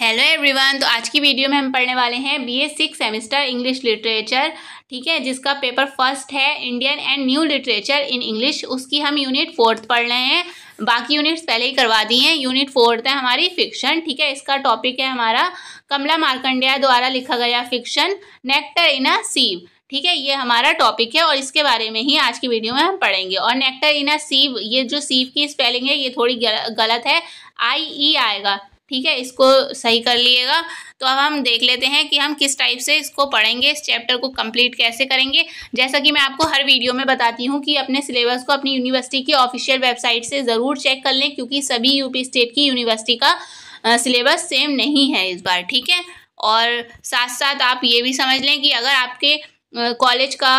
Hello everyone तो आज की वीडियो में हम पढ़ने वाले हैं B S six semester English literature ठीक है, जिसका पेपर फ़र्स्ट है Indian and new literature in English उसकी हम यूनिट फोर्थ पढ़ रहे हैं। बाकी यूनिट्स पहले ही करवा दी हैं यूनिट फोर्थ है हमारी फिक्शन ठीक है, इसका टॉपिक है हमारा कमला मार्कंडेया द्वारा लिखा गया फिक्शन नेक्टर इन अ सीव ठीक है, ये हमारा टॉपिक है और इसके बारे में ही आज की वीडियो में हम पढ़ेंगे। और नेक्टर इन अ सीव ये जो सीव की स्पेलिंग है, ये थोड़ी गलत है आई ई आएगा। ठीक है, इसको सही कर लिएगा। तो अब हम देख लेते हैं कि हम किस टाइप से इसको पढ़ेंगे, इस चैप्टर को कंप्लीट कैसे करेंगे। जैसा कि मैं आपको हर वीडियो में बताती हूँ कि अपने सिलेबस को अपनी यूनिवर्सिटी की ऑफिशियल वेबसाइट से ज़रूर चेक कर लें, क्योंकि सभी यूपी स्टेट की यूनिवर्सिटी का सिलेबस सेम नहीं है इस बार, ठीक है? और साथ साथ आप ये भी समझ लें कि अगर आपके कॉलेज का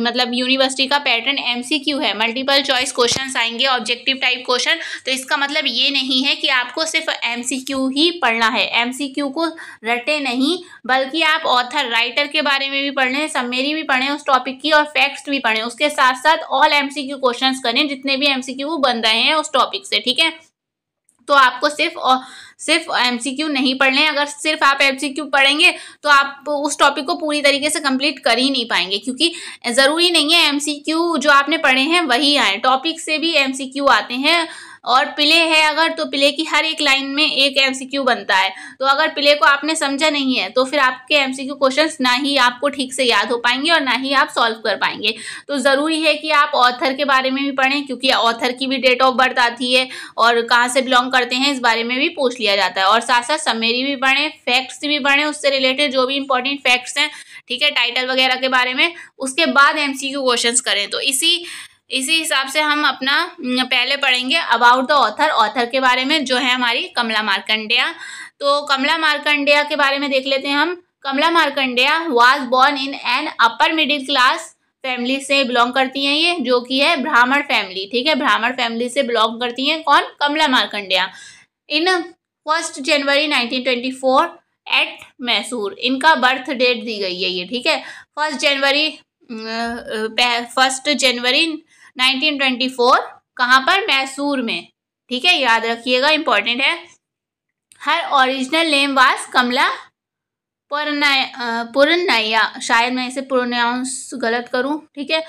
मतलब यूनिवर्सिटी का पैटर्न एमसीक्यू है। मल्टीपल चॉइस क्वेश्चंस आएँगे ऑब्जेक्टिव टाइप क्वेश्चन तो इसका मतलब ये नहीं है कि आपको सिर्फ़ एमसीक्यू ही पढ़ना है। एमसीक्यू को रटे नहीं, बल्कि आप ऑथर राइटर के बारे में भी पढ़ें सममेरी भी पढ़ें उस टॉपिक की और फैक्ट्स भी पढ़ें उसके साथ साथ ऑल एमसीक्यू क्वेश्चंस करें, जितने भी एमसीक्यू बन रहे हैं उस टॉपिक से, ठीक है? तो आपको सिर्फ़ सिर्फ़ एमसीक्यू नहीं पढ़ लें अगर सिर्फ़ आप एमसीक्यू पढ़ेंगे तो आप उस टॉपिक को पूरी तरीके से कंप्लीट कर ही नहीं पाएँगे, क्योंकि ज़रूरी नहीं है एमसीक्यू जो आपने पढ़े हैं वही आए। टॉपिक से भी एमसीक्यू आते हैं। और प्ले है अगर तो प्ले की हर एक लाइन में एक एमसीक्यू बनता है। तो अगर प्ले को आपने समझा नहीं है तो फिर आपके एमसीक्यू क्वेश्चंस ना ही आपको ठीक से याद हो पाएँगे और ना ही आप सॉल्व कर पाएँगे। तो ज़रूरी है कि आप ऑथर के बारे में भी पढ़ें, क्योंकि ऑथर की भी डेट ऑफ़ बर्थ आती है और कहाँ से बिलोंग करते हैं, इस बारे में भी पूछ लिया जाता है। और साथ साथ समेरी भी पढ़ें फैक्ट्स भी पढ़ें, उससे रिलेटेड जो भी इंपॉर्टेंट फैक्ट्स हैं, ठीक है टाइटल वगैरह के बारे में, उसके बाद एम क्वेश्चंस करें। तो इसी इसी हिसाब से हम अपना पहले पढ़ेंगे अबाउट द ऑथर ऑथर के बारे में, जो है हमारी कमला मार्कंडेया। तो कमला मार्कंडेया के बारे में देख लेते हैं हम। Kamala Markandaya was born in an upper middle class family से बिलोंग करती हैं ये, जो कि है ब्राह्मण फैमिली ठीक है? ब्राह्मण फैमिली से बिलोंग करती हैं कौन? Kamala Markandaya. In first January 1924 at Mysore इनका बर्थ डेट दी गई है ये, ठीक है? फ़र्स्ट जनवरी फ़र्स्ट जनवरी 1924 कहाँ पर? मैसूर में। ठीक है, याद रखिएगा इंपॉर्टेंट है। हर ओरिजिनल नेम वास कमला पुरनया शायद मैं इसे प्रोनाउंस गलत करूँ। ठीक है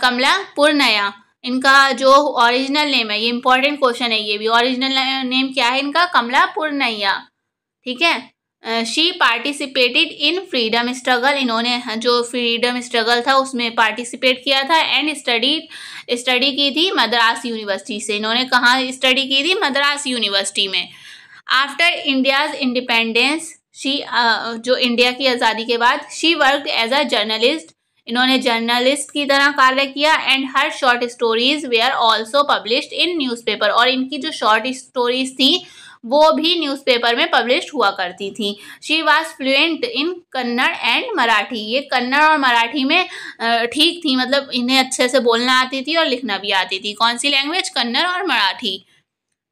कमला पुरनया। इनका जो ओरिजिनल नेम है, ये इंपॉर्टेंट क्वेश्चन है, ये भी। ओरिजिनल नेम क्या है इनका? कमला पुरनैया। ठीक है? She participated in freedom struggle इन्होंने जो फ्रीडम स्ट्रगल था, उसमें पार्टिसिपेट किया था एंड स्टडी स्टडी की थी मद्रास यूनिवर्सिटी से। इन्होंने कहाँ स्टडी की थी? मद्रास यूनिवर्सिटी में। आफ्टर इंडियाज इंडिपेंडेंस शी जो इंडिया की आज़ादी के बाद she work as a journalist इन्होंने जर्नलिस्ट की तरह कार्य किया and her short stories they are also published in newspaper और इनकी जो शॉर्ट स्टोरीज थी वो भी न्यूज़पेपर में पब्लिश हुआ करती थी। She was fluent in Kannada and Marathi ये कन्नड़ और मराठी में ठीक थी मतलब इन्हें अच्छे से बोलना आती थी और लिखना भी आती थी। कौन सी लैंग्वेज कन्नड़ और Marathi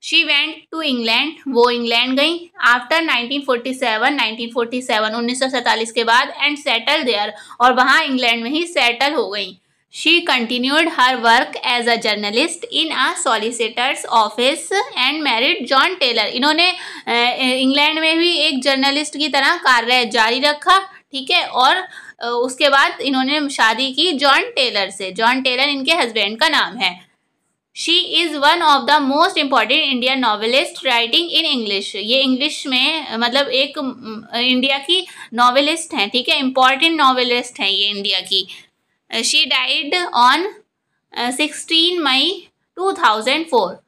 she went to England वो इंग्लैंड गई। आफ्टर 1947 1947 1947 के बाद एंड सेटल देयर और वहाँ इंग्लैंड में ही सेटल हो गई। She continued her work as a journalist in a solicitor's office and married John Taylor इन्होंने इंग्लैंड में भी एक जर्नलिस्ट की तरह कार्य जारी रखा, ठीक है? और उसके बाद इन्होंने शादी की जॉन टेलर से। जॉन टेलर इनके हस्बैंड का नाम है। She is one of the most important Indian novelist writing in English ये इंग्लिश में मतलब एक इंडिया की नॉवेलिस्ट हैं, ठीक है? इंपॉर्टेंट नॉवेलिस्ट हैं ये इंडिया की। She died on sixteen May two thousand four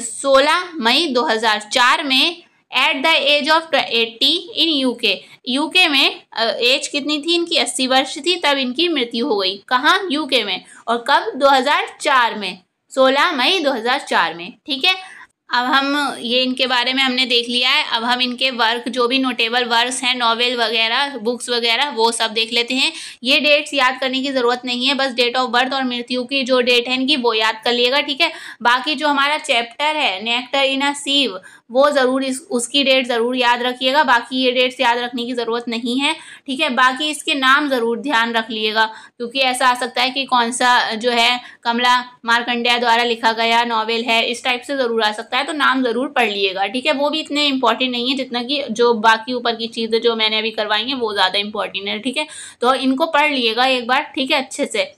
सोलह मई दो हज़ार चार में at the age of eighty in UK UK में एज uh, कितनी थी इनकी? अस्सी वर्ष थी तब इनकी मृत्यु हो गई। कहाँ? यूके में। और कब? 2004 में। 16 मई 2004 में। ठीक है? अब हम ये इनके बारे में हमने देख लिया है। अब हम इनके वर्क जो भी नोटेबल वर्क्स हैं नॉवेल वगैरह बुक्स वगैरह, वो सब देख लेते हैं। ये डेट्स याद करने की ज़रूरत नहीं है, बस डेट ऑफ़ बर्थ और मृत्यु की जो डेट है इनकी, वो याद कर लिएगा, ठीक है? बाकी जो हमारा चैप्टर है नेक्टर इन अ सीव वो ज़रूर इस, उसकी डेट ज़रूर याद रखिएगा। बाकी ये डेट्स याद रखने की ज़रूरत नहीं है, ठीक है? बाकी इसके नाम ज़रूर ध्यान रख लिएगा, क्योंकि ऐसा आ सकता है कि कौन सा, जो है, कमला मारकंडिया द्वारा लिखा गया नॉवेल है, इस टाइप से ज़रूर आ सकता है तो नाम ज़रूर पढ़ लिएगा, ठीक है? वो भी इतने इंपॉर्टेंट नहीं है, जितना कि जो बाकी ऊपर की चीज़ें जो मैंने अभी करवाई हैं, वो ज़्यादा इंपॉर्टेंट है, ठीक है? तो इनको पढ़ लिएगा एक बार, ठीक है? अच्छे से।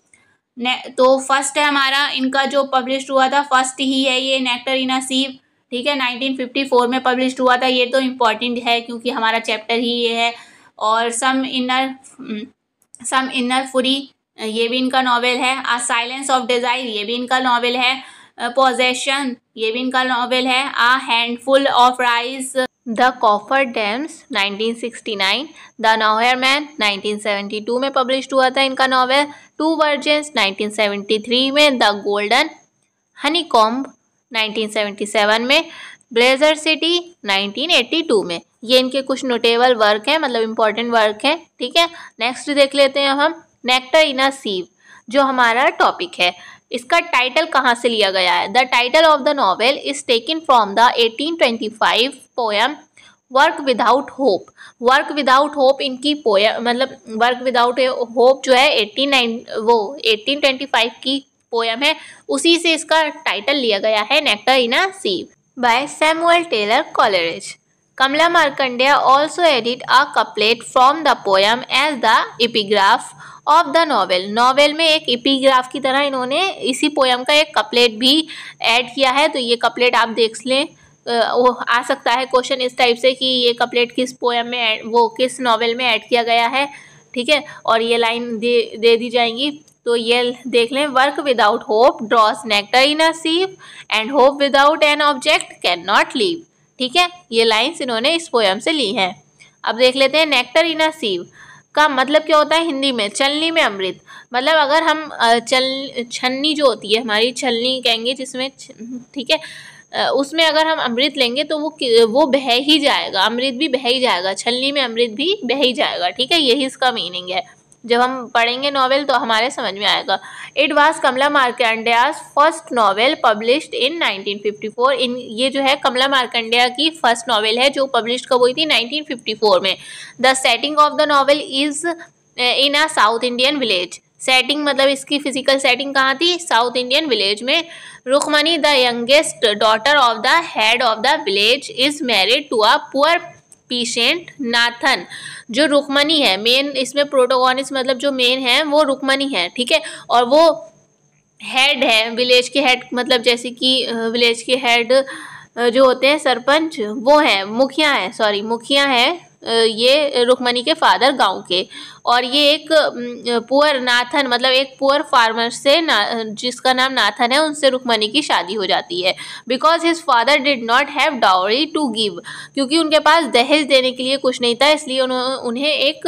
तो फ़र्स्ट है हमारा, इनका जो पब्लिश हुआ था फ़र्स्ट ही है ये नेक्टर इना सीव ठीक है 1954 में पब्लिश हुआ था। ये तो इंपॉर्टेंट है क्योंकि हमारा चैप्टर ही ये है। और सम इनर सम इनर फुरी ये भी इनका नावल है। आ साइलेंस ऑफ़ डिज़ायर ये भी इनका नावल है। पोजेशन ये भी इनका नावल है। A handful of rice the coffer dams 1969 the nowhere man 1972 में पब्लिश हुआ था इनका नावल टू वर्जेंस 1973 में। द गोल्डन हनी कॉम्ब 1977 में, ब्लेजर सिटी 1982 में। ये इनके कुछ नोटेबल वर्क हैं मतलब इंपॉर्टेंट वर्क हैं, ठीक है? नेक्स्ट देख लेते हैं हम नेक्टर इन अ सीव जो हमारा टॉपिक है। इसका टाइटल कहाँ से लिया गया है? The title of the novel is taken from the 1825 poem work without hope work without hope इनकी पोएम मतलब वर्क विदाउट होप जो है एटीन नाइन वो 1825 की पोएम है, उसी से इसका टाइटल लिया गया है nectar in sieve by Samuel Taylor Coleridge Kamala Markandaya also edit a couplet from the poem as the epigraph of the novel novel में एक एपीग्राफ की तरह इन्होंने इसी पोएम का एक कपलेट भी ऐड किया है तो ये कपलेट आप देख लें। वो आ सकता है क्वेश्चन इस टाइप से कि ये कपलेट किस पोएम में वो किस नॉवेल में ऐड किया गया है, ठीक है? और ये लाइन दे दे दी जाएँगी। तो ये देख लें work without hope draws nectar in a sieve and hope without an object can not live ठीक है? ये लाइन्स इन्होंने इस पोएम से ली हैं। अब देख लेते हैं नेक्टर इन अ सीव का मतलब क्या होता है हिंदी में? चलनी में अमृत। मतलब अगर हम चल, छन्नी जो होती है, हमारी छलनी कहेंगे जिसमें ठीक है? उसमें अगर हम अमृत लेंगे तो वो वो बह ही जाएगा। अमृत भी बह ही जाएगा। छलनी में अमृत भी बह ही जाएगा। ठीक है? यही इसका मीनिंग है। जब हम पढ़ेंगे नॉवेल तो हमारे समझ में आएगा। It was Kamala Markandaya's first novel published in 1954 in, ये जो है कमला मार्कंडेया की फ़र्स्ट नॉवेल है, जो पब्लिश कब हुई थी? 1954 में। The setting of the novel is in a South Indian village setting मतलब इसकी फ़िज़िकल सेटिंग कहाँ थी? साउथ इंडियन विलेज में। Rukmani the youngest daughter of the head of the village is married to a poor peasant Nathan जो रुकमणी है main इसमें प्रोटोगोनिस मतलब जो मेन है, वो रुकमणी है, ठीक है? और वो हेड है विलेज के हेड मतलब जैसे कि विलेज के हेड जो होते हैं, सरपंच, वो है, मुखिया हैं सॉरी मुखिया हैं ये रुकमनी के फादर गाँव के। और ये एक पुअर नाथन मतलब एक पुअर फार्मर से ना, जिसका नाम नाथन है, उनसे रुकमनी की शादी हो जाती है। Because his father did not have dowry to give क्योंकि उनके पास दहेज देने के लिए कुछ नहीं था, इसलिए उन्हें एक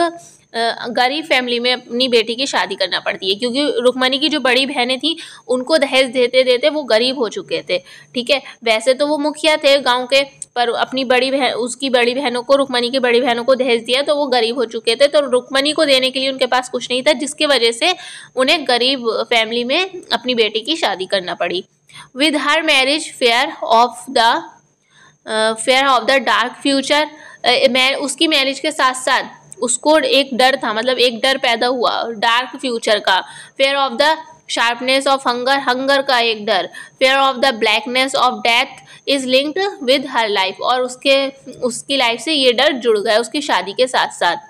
गरीब फैमिली में अपनी बेटी की शादी करना पड़ती है। क्योंकि रुकमनी की जो बड़ी बहनें थी, उनको दहेज देते देते वो गरीब हो चुके थे, ठीक है? वैसे तो वो मुखिया थे गाँव के पर अपनी बड़ी बहन, उसकी बड़ी बहनों को, रुकमनी की बड़ी बहनों को दहेज दिया तो वो गरीब हो चुके थे। तो रुकमनी को देने के लिए उनके पास कुछ नहीं था, जिसकी वजह से उन्हें गरीब फैमिली में अपनी बेटी की शादी करना पड़ी। With her marriage fear of the fear of the dark future मैं, उसकी मैरिज के साथ साथ उसको एक डर था मतलब एक डर पैदा हुआ डार्क फ्यूचर का। Fear of the sharpness of hunger hunger का एक डर। Fear of the blackness of death is linked with her life और उसके, उसकी लाइफ से ये डर जुड़ गया उसकी शादी के साथ साथ।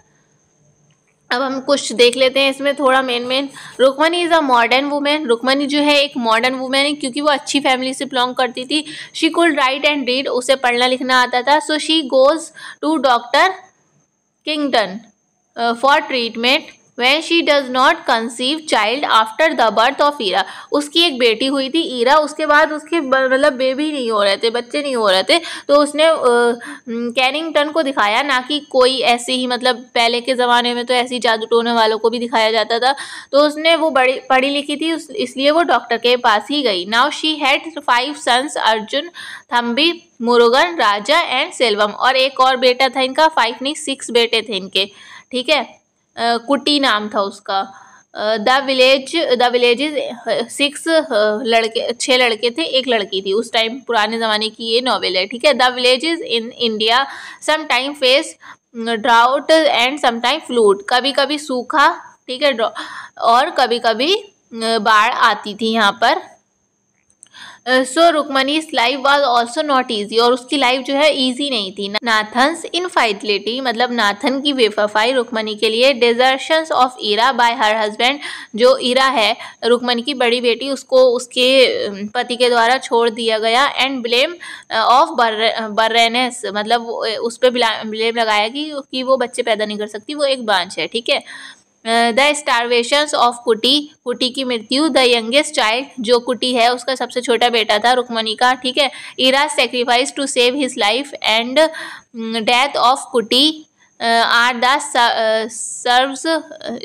अब हम कुछ देख लेते हैं इसमें थोड़ा main main Rukmani is a modern women Rukmani जो है एक मॉडर्न वुमेन है क्योंकि वो अच्छी फैमिली से बिलोंग करती थी। She could write and read उसे पढ़ना लिखना आता था। So she goes to doctor Kington for for treatment she does not conceive child after the birth of Ira उसकी एक बेटी हुई थी ईरा उसके बाद उसके मतलब बेबी नहीं हो रहे थे, बच्चे नहीं हो रहे थे तो उसने कैरिंगटन को दिखाया, ना कि कोई ऐसे ही मतलब पहले के ज़माने में तो ऐसी जादू टोने वालों को भी दिखाया जाता था तो उसने वो बड़ी, पढ़ी लिखी थी इसलिए वो डॉक्टर के पास ही गई। Now she had five sons Arjun Thambi Murugan Raja and Selvam और एक और बेटा था इनका फाइव नहीं सिक्स बेटे थे इनके, ठीक है? कुटी नाम था उसका। The village the village six लड़के छः लड़के थे, एक लड़की थी। उस टाइम, पुराने ज़माने की ये नॉवेल है, ठीक है? The villages in India some time face drought and some time flood कभी कभी सूखा, ठीक है? और कभी कभी बाढ़ आती थी यहाँ पर। So Rukmani's life was also not easy और उसकी लाइफ जो है ईजी नहीं थी। नाथन्स इनफाइटलिटी मतलब नाथन की बेफाई रुकमनी के लिए desertion of Ira by her husband जो ईरा है रुकमनी की बड़ी बेटी उसको उसके पति के द्वारा छोड़ दिया गया एंड ब्लेम ऑफ़ बर्रेनेस मतलब उस पर ब्लेम लगाया कि, कि वो बच्चे पैदा नहीं कर सकती वो एक बांझ है ठीक है? द स्टारवेशन ऑफ़ कुटी कुटी की मृत्यु, द यंगेस्ट चाइल्ड, जो कुटी है, उसका सबसे छोटा बेटा था रुक्मणी का, ठीक है? Ira sacrifice to save his life and death of Kuti are the serves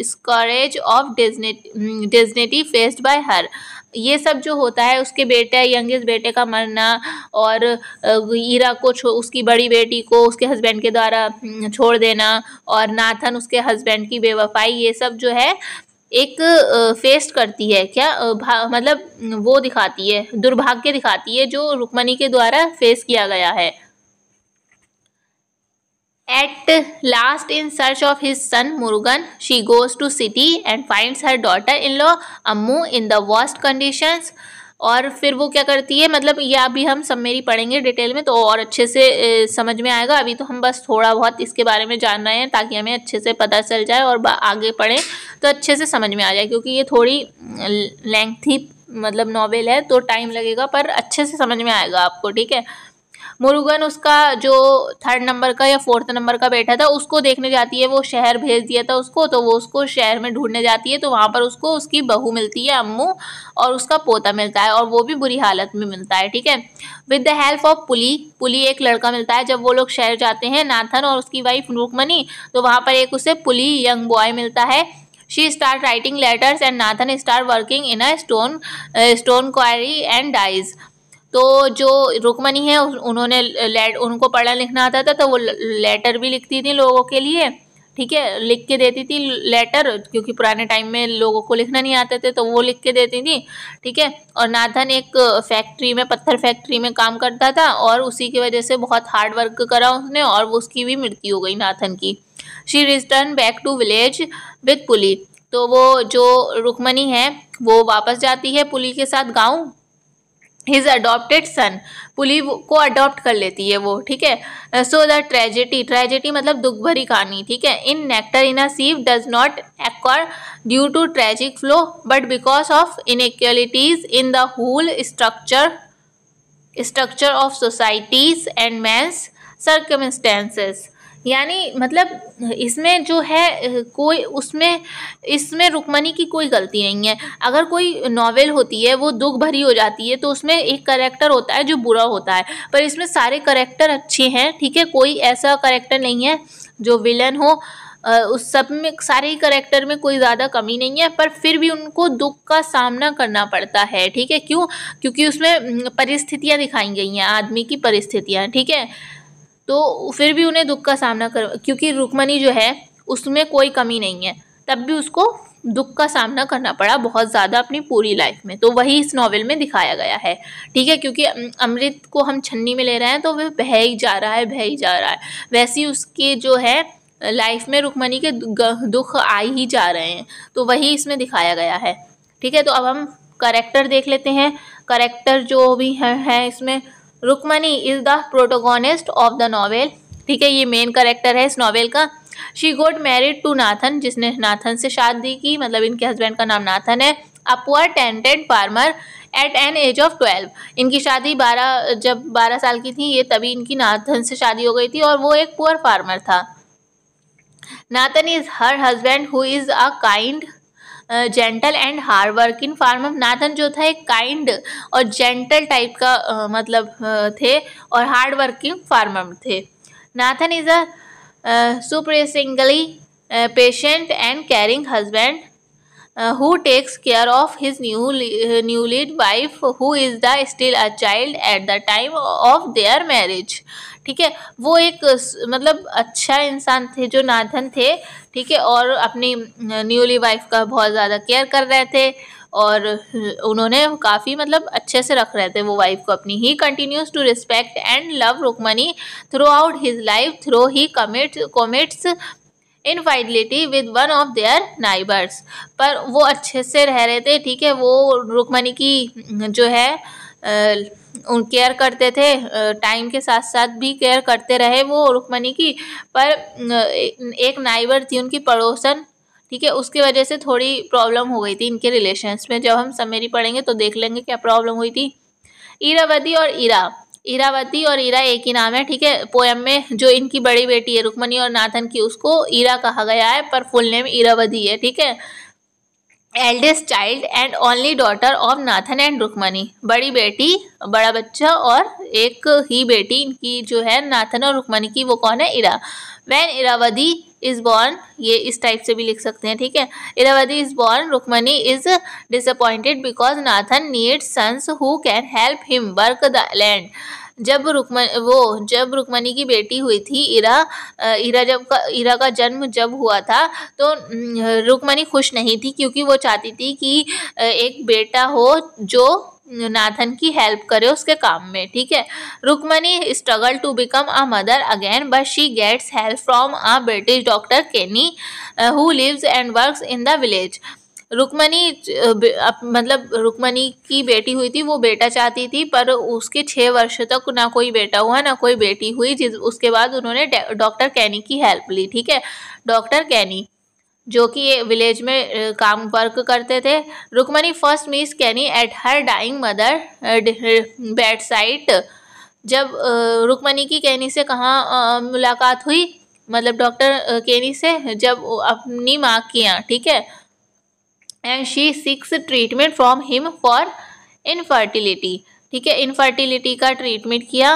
scourge of destiny faced by her ये सब जो होता है, उसके बेटे यंगेस्ट बेटे का मरना और ईरा को उसकी बड़ी बेटी को उसके हस्बैंड के द्वारा छोड़ देना और नाथन उसके हस्बैंड की बेवफाई, ये सब जो है, एक फेस्ट करती है। क्या मतलब वो दिखाती है, दुर्भाग्य दिखाती है जो रुक्मणी के द्वारा फेस किया गया है। At last, in search of his son Murugan, she goes to city and finds her daughter-in-law Ammu in the worst conditions. और फिर वो क्या करती है? मतलब ये अभी हम सब मेरी पढ़ेंगे डिटेल में तो और अच्छे से समझ में आएगा। अभी तो हम बस थोड़ा बहुत इसके बारे में जान रहे हैं ताकि हमें अच्छे से पता चल जाए और आगे पढ़ें तो अच्छे से समझ में आ जाए क्योंकि ये थोड़ी लेंथी मतलब नॉवेल है तो टाइम लगेगा पर अच्छे से समझ में आएगा आपको ठीक है? मुरुगन उसका जो थर्ड नंबर का या फोर्थ नंबर का बेटा था, उसको देखने जाती है, वो शहर भेज दिया था उसको तो वो उसको शहर में ढूँढने जाती है तो वहाँ पर उसको उसकी बहू मिलती है, अम्मू, और उसका पोता मिलता है, और वो भी बुरी हालत में मिलता है, ठीक है? With the help of Puli Puli एक लड़का मिलता है, जब वो लोग शहर जाते हैं, नाथन और उसकी वाइफ रुकमनी तो वहाँ पर एक उसे पुली यंग बॉय मिलता है। She start writing letters and Nathan start working in a stone stone quarry and dies तो जो रुकमनी है उन्होंने लेट उनको पढ़ना लिखना आता था तो वो लेटर भी लिखती थी लोगों के लिए, ठीक है? लिख के देती थी लेटर क्योंकि पुराने टाइम में लोगों को लिखना नहीं आते थे तो वो लिख के देती थी, ठीक है? और नाथन एक फैक्ट्री में, पत्थर फैक्ट्री में काम करता था, और उसी की वजह से बहुत हार्ड वर्क करा उसने, और उसकी भी मृत्यु हो गई नाथन की। She return back to village with Puli तो वो जो रुकमनी है, वो वापस जाती है पुली के साथ गाँव हिज अडोप्टेड सन पुली को अडॉप्ट कर लेती है वो, ठीक है? सो द ट्रेजिटी ट्रेजिटी मतलब दुख भरी कहानी, ठीक है? In nectar in a sieve does not occur due to tragic flaw but because of inequalities in the whole structure structure of societies and man's circumstances यानी मतलब इसमें जो है, कोई उसमें, इसमें रुकमनी की कोई गलती नहीं है। अगर कोई नॉवेल होती है, वो दुख भरी हो जाती है तो उसमें एक करेक्टर होता है जो बुरा होता है। पर इसमें सारे करेक्टर अच्छे हैं, ठीक है? कोई ऐसा करेक्टर नहीं है जो विलन हो। उस सब में, सारे ही करेक्टर में कोई ज़्यादा कमी नहीं है, पर फिर भी उनको दुख का सामना करना पड़ता है, ठीक है? क्यों? क्योंकि उसमें परिस्थितियाँ दिखाई गई हैं, आदमी की परिस्थितियाँ, ठीक है? तो फिर भी उन्हें दुख का सामना कर क्योंकि रुकमनी जो है उसमें कोई कमी नहीं है। तब भी उसको दुख का सामना करना पड़ा बहुत ज़्यादा अपनी पूरी लाइफ में। तो वही इस नावल में दिखाया गया है। ठीक है क्योंकि अमृत को हम छन्नी में ले रहे हैं तो वह बह ही जा रहा है बह ही जा रहा है। वैसे ही उसके जो है लाइफ में रुकमनी के दुख आ ही जा रहे हैं। तो वही इसमें दिखाया गया है। ठीक है तो अब हम करेक्टर देख लेते हैं। करेक्टर जो भी है, है इसमें Rukmani is the protagonist of the novel. ठीक है, ये मेन करेक्टर है इस नॉवेल का। She got married to Nathan जिसने नाथन से शादी की मतलब इनके हस्बैंड का नाम नाथन है। A poor tenant farmer at an age of twelve इनकी शादी बारह, जब बारह साल की थी, ये तभी इनकी नाथन से शादी हो गई थी और वो एक पुअर फार्मर था। Nathan is her husband who is a kind gentle and hard working farmer Nathan जो था एक काइंड और जेंटल टाइप का uh, मतलब uh, थे और हार्ड वर्किंग फार्मर थे। Nathan is a surprisingly patient and caring husband who takes care of his new lead wife who is the still a child at the time of their marriage ठीक है? वो एक मतलब अच्छा इंसान थे, जो नाथन थे, ठीक है? और अपनी न्यूली वाइफ का बहुत ज़्यादा केयर कर रहे थे और उन्होंने काफ़ी मतलब अच्छे से रख रहे थे वो वाइफ को अपनी। He continues to respect and love Rukmani throughout his life though he commit commits infidelity with one of their neighbours पर वो अच्छे से रह रहे थे, ठीक है? वो रुकमनी की, जो है उन केयर करते थे टाइम के साथ साथ भी केयर करते रहे वो रुक्मणी की। पर एक नाइबर थी उनकी पड़ोसन, ठीक है? उसकी वजह से थोड़ी प्रॉब्लम हो गई थी इनके रिलेशंस में। जब हम समेरी पढ़ेंगे तो देख लेंगे क्या प्रॉब्लम हुई थी। ईरावती और ईरा। ईरावती और ईरा एक ही नाम है, ठीक है? पोएम में जो इनकी बड़ी बेटी है रुक्मणी और नाथन की, उसको ईरा कहा गया है, पर फुल नेम ईरावती है, ठीक है? Eldest child and only daughter of Nathan and Rukmani बड़ी बेटी, बड़ा बच्चा और एक ही बेटी, इनकी जो है, नाथन और रुक्मणी की, वो कौन है? Ira when Irawadi is born ये इस टाइप से भी लिख सकते हैं, ठीक है? Irawadi is born Rukmani is disappointed because Nathan needs sons who can help him work the land जब रुकमन वो, जब रुक्मणी की बेटी हुई थी, इरा इरा जब का, इरा का जन्म जब हुआ था तो रुक्मणी खुश नहीं थी क्योंकि वो चाहती थी कि एक बेटा हो जो नाथन की हेल्प करे उसके काम में, ठीक है? Rukmani struggle to become a mother again but she gets help from a British doctor Kenny who lives and works in the village Rukmani मतलब रुक्मणी की बेटी हुई थी, वो बेटा चाहती थी, पर उसके छः वर्ष तक ना कोई बेटा हुआ, ना कोई बेटी हुई, जिस, उसके बाद उन्होंने डॉक्टर कैनी की हेल्प ली, ठीक है? डॉक्टर कैनी जो कि ये विलेज में काम वर्क करते थे। Rukmani first meets Kenny at her dying mother bedside जब रुक्मणी की कैनी से कहाँ मुलाकात हुई मतलब डॉक्टर केनी से, जब अपनी माँ की यहाँ ठीक है? And she seeks treatment from him for infertility ठीक है इनफर्टिलिटी का ट्रीटमेंट किया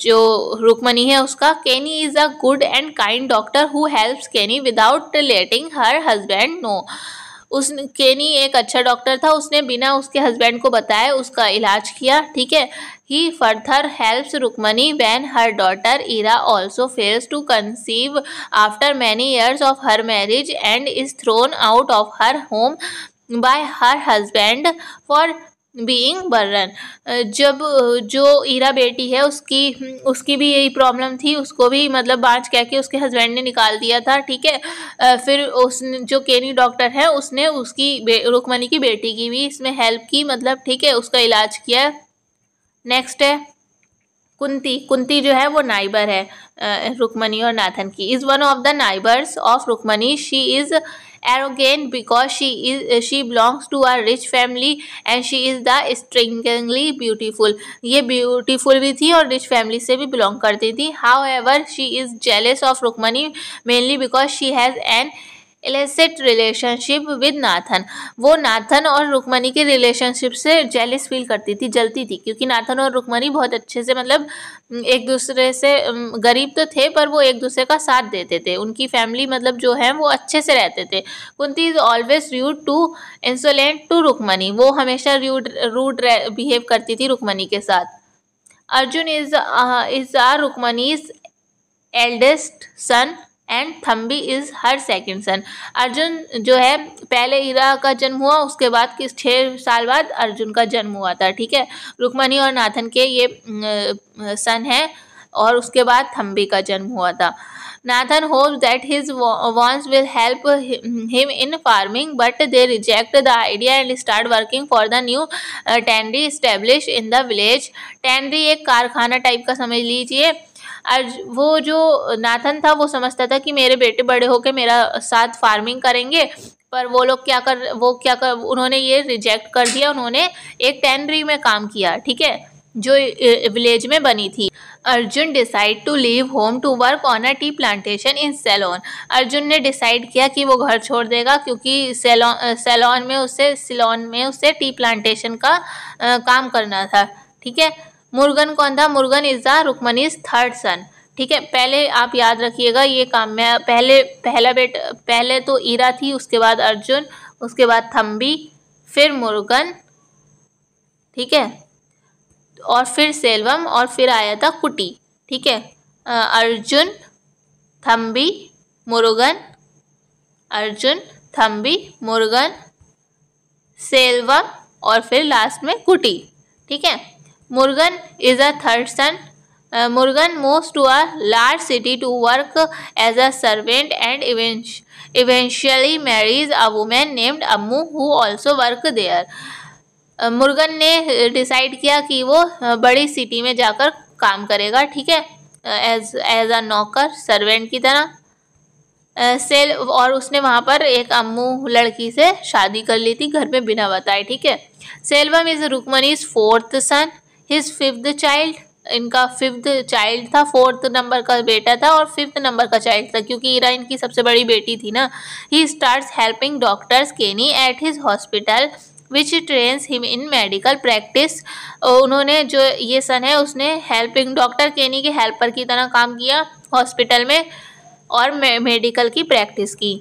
जो रुकमनी है उसका। Kenny is a good and kind doctor who helps Kenny without letting her husband know उस केनी एक अच्छा डॉक्टर था, उसने बिना उसके हस्बैंड को बताए उसका इलाज किया, ठीक है। He further helps Rukmani when her daughter Ira also fails to conceive after many years of her marriage and is thrown out of her home by her husband for being barren जब जो ईरा बेटी है, उसकी उसकी भी यही problem थी, उसको भी मतलब बाँच कह के उसके हस्बैंड ने निकाल दिया था, ठीक है? फिर उस, जो केनी डॉक्टर है, उसने उसकी रुकमणी की बेटी की भी इसमें हेल्प की मतलब ठीक है, उसका इलाज किया। नेक्स्ट है, कुंती। कुंती जो है, वो नाइबर है रुकमणी और नाथन की। Is one of the neighbours of Rukmani she is arrogant because she is she belongs to a rich family and she is the strikingly beautiful ये beautiful भी थी और rich family से भी belong करती थी however she is jealous of Rukmani mainly because she has an illicit relationship with Nathan वो नाथन और रुकमनी के रिलेशनशिप से जेलिस फील करती थी, जलती थी, क्योंकि नाथन और रुकमनी बहुत अच्छे से मतलब एक दूसरे से गरीब तो थे, पर वो एक दूसरे का साथ देते थे। उनकी फैमिली मतलब जो है, वो अच्छे से रहते थे। Kunthi is always rude to insolent to Rukmani. वो हमेशा रूड रूड बिहेव करती थी रुकमनी के साथ। Arjun is is are Rukmani's eldest son and Thambi is her second son Arjun जो है, पहले ईरा का जन्म हुआ, उसके बाद किस छः साल बाद अर्जुन का जन्म हुआ था, ठीक है? रुक्मणी और नाथन के ये सन है, और उसके बाद थम्बी का जन्म हुआ था। Nathan hope that his sons will help him in farming but they reject the idea and start working for the new tannery establish in the village tannery एक कारखाना टाइप का, समझ लीजिए। आज वो जो नाथन था वो समझता था कि मेरे बेटे बड़े होकर मेरा साथ फ़ार्मिंग करेंगे पर वो लोग क्या कर वो क्या कर उन्होंने ये रिजेक्ट कर दिया उन्होंने एक टेनरी में काम किया ठीक है जो विलेज में बनी थी। Arjun decide to leave home to work on a tea plantation in Ceylon Arjun ने डिसाइड किया कि वो घर छोड़ देगा क्योंकि सेलोन सेलोन में उसे सिलोन में उसे टी प्लांटेशन का आ, काम करना था ठीक है। मुर्गन कौन था? Murugan is the Rukmani's third son ठीक है? पहले आप याद रखिएगा, ये काम में पहले, पहला बेट, पहले तो ईरा थी, उसके बाद अर्जुन, उसके बाद थम्बी फिर मुर्गन, ठीक है? और फिर सेल्वम, और फिर आया था कुटी, ठीक है? अर्जुन थम्बी मुर्गन, अर्जुन थम्बी मुर्गन, सेल्वम, और फिर लास्ट में कुटी, ठीक है? Murugan is a third son Murugan moves to a large city to work as a servant and eventually marriage a women named Ammu who also work there Murugan ने uh, डिसाइड किया कि वो uh, बड़ी city में जाकर काम करेगा, ठीक है? एज एज अ नौकर सर्वेंट की तरह। uh, से और उसने वहाँ पर एक अम्मू लड़की से शादी कर ली थी, घर में बिना बताए, ठीक है? Selvam is Rukmani's fourth son his fifth child इनका फिफ्थ चाइल्ड था फोर्थ नंबर का बेटा था और फिफ्थ नंबर का चाइल्ड था, क्योंकि इरा इनकी सबसे बड़ी बेटी थी ना। He start helping doctors Kenny at his hospital which trains him in medical practice उन्होंने जो ये सन है, उसने हेल्पिंग डॉक्टर केनी के हेल्पर की तरह काम किया हॉस्पिटल में और मेडिकल की प्रैक्टिस की।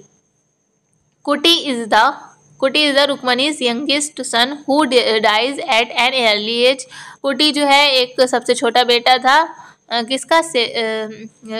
Kuti is the Kuti is the Rukmani's youngest son who dies at an early age. Kuti जो है एक सबसे छोटा बेटा था। किसका से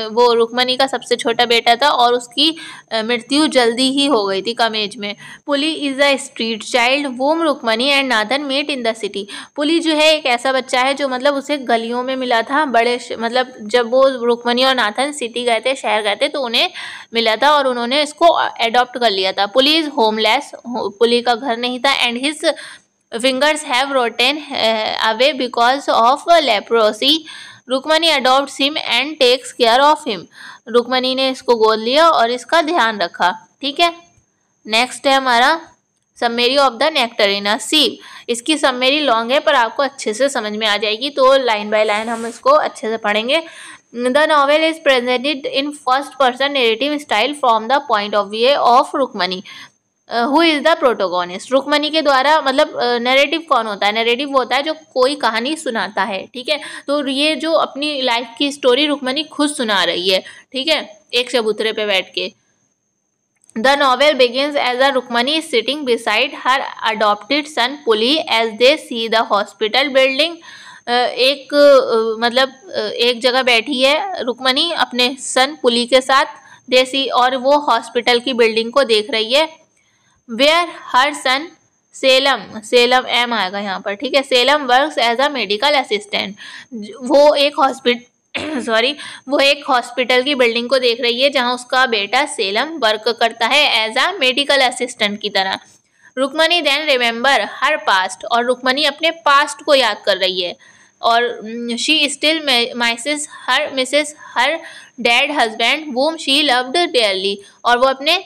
वो रुकमनी का सबसे छोटा बेटा था और उसकी मृत्यु जल्दी ही हो गई थी कम एज में। Puli is a street child, whom Rukmani and Nathan met in the city. Puli जो है एक ऐसा बच्चा है जो मतलब उसे गलियों में मिला था, बड़े मतलब जब वो रुकमनी और नाथन सिटी गए थे, शहर गए थे तो उन्हें मिला था और उन्होंने इसको एडॉप्ट कर लिया था। पुली इज़ होमलेस पुली का घर नहीं था and his fingers have rotten away because of leprosy. Rukmani adopt him and takes care of him Rukmani ने इसको गोद लिया और इसका ध्यान रखा। ठीक है? नेक्स्ट है हमारा सबमेरी ऑफ़ द नेक्टरिना सीव इसकी सबमेरी लॉन्ग है, पर आपको अच्छे से समझ में आ जाएगी तो लाइन बाय लाइन हम इसको अच्छे से पढ़ेंगे। The novel is presented in first person narrative style from the point of view of Rukmani who is the protagonist Rukmani के द्वारा मतलब नैरेटिव कौन होता है? नैरेटिव वो होता है जो कोई कहानी सुनाता है, ठीक है? तो ये जो अपनी लाइफ की स्टोरी रुकमनी खुद सुना रही है, ठीक है? एक चबूतरे पे बैठ के। The novel begins as a Rukmani is sitting beside her adopted son Puli as they see the hospital building एक मतलब एक जगह बैठी है रुकमनी अपने सन पुली के साथ। देसी और वो हॉस्पिटल की बिल्डिंग को देख रही है। Where her son Selam Selam M आएगा यहाँ पर, ठीक है? Selam works as a medical assistant. वो एक हॉस्पिटल सॉरी, वो एक हॉस्पिटल की बिल्डिंग को देख रही है, जहाँ उसका बेटा सेलम वर्क करता है एज अ मेडिकल असिस्टेंट की तरह। Rukmani then remember her past, और रुकमनी अपने पास्ट को याद कर रही है। और she still misses her misses her dad husband whom she loved dearly और वो अपने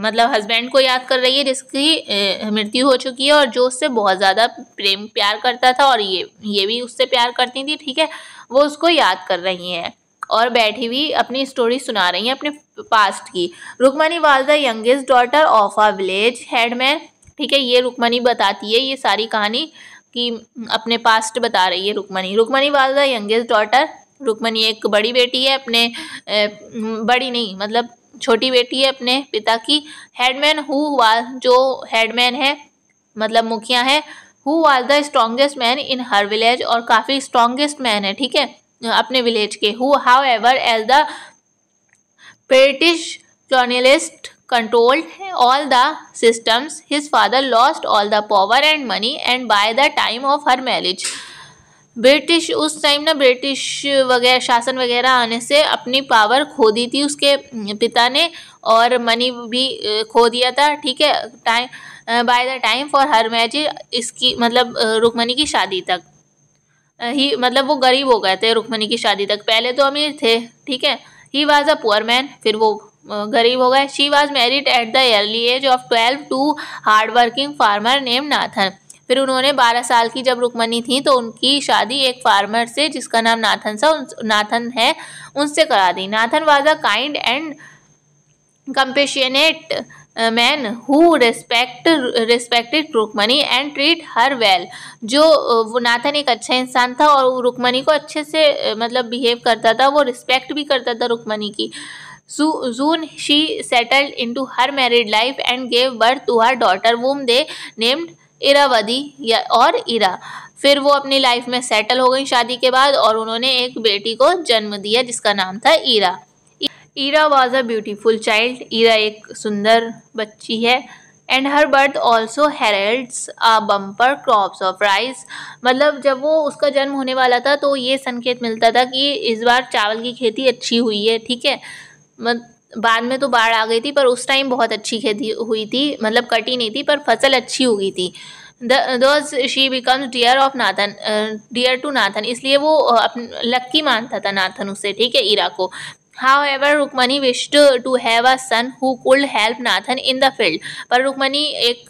मतलब हस्बैंड को याद कर रही है, जिसकी मृत्यु हो चुकी है और जो उससे बहुत ज़्यादा प्रेम, प्यार करता था और ये ये भी उससे प्यार करती थी, ठीक है? वो उसको याद कर रही हैं और बैठी हुई अपनी स्टोरी सुना रही हैं अपने पास्ट की। Rukmani was the youngest daughter of a village headman ठीक है? ये रुकमनी बताती है ये सारी कहानी कि अपने पास्ट बता रही है Rukmani. Rukmani was the youngest daughter Rukmani एक बड़ी बेटी है, अपने बड़ी नहीं मतलब छोटी बेटी है अपने पिता की। हेडमैन हु वाज जो हेडमैन है मतलब मुखिया है who was the strongest man in her village और काफ़ी स्ट्रॉन्गेस्ट मैन है, ठीक है, अपने विलेज के। Who however as the British journalist controlled all the systems, his father lost all the power and money and by the time of her marriage British, उस time ना British वगैरह, शासन वगैरह आने से अपनी पावर खो दी थी उसके पिता ने और मनी भी खो दिया था, ठीक है? Time by the time for her match इसकी मतलब रुकमनी की शादी तक। ही मतलब वो गरीब हो गए थे रुकमनी की शादी तक। पहले तो अमीर थे, ठीक है? He was a poor man फिर वो गरीब हो गए। She was married at the early age of twelve to hard working farmer name Nathan फिर उन्होंने बारह साल की जब रुकमनी थी तो उनकी शादी एक फार्मर से, जिसका नाम नाथन सा नाथन है, उनसे करा दी। Nathan was a kind and compassionate man who respect respected Rukmani and treat her well जो, वो नाथन एक अच्छा इंसान था और रुकमनी को अच्छे से मतलब बिहेव करता था, वो रिस्पेक्ट भी करता था रुकमनी की। Soon she settled into her married life and gave birth to her daughter whom they named Irawaddy या और इरा। फिर वो अपनी लाइफ में सेटल हो गई शादी के बाद और उन्होंने एक बेटी को जन्म दिया जिसका नाम था Ira Ira was a beautiful child Ira एक सुंदर बच्ची है। And her birth also heralds a bumper crops of rice मतलब जब वो उसका जन्म होने वाला था तो ये संकेत मिलता था कि इस बार चावल की खेती अच्छी हुई है, ठीक है? बाद में तो बाढ़ आ गई थी, पर उस टाइम बहुत अच्छी खेती हुई थी मतलब कटी नहीं थी, पर फ़सल अच्छी हुई थी। Though she becomes dear of Nathan dear to Nathan इसलिए वो लक्की मानता था नाथन उसे, ठीक है ईरा को। However Rukmani wished to have a son who could help Nathan in the field पर रुकमनी एक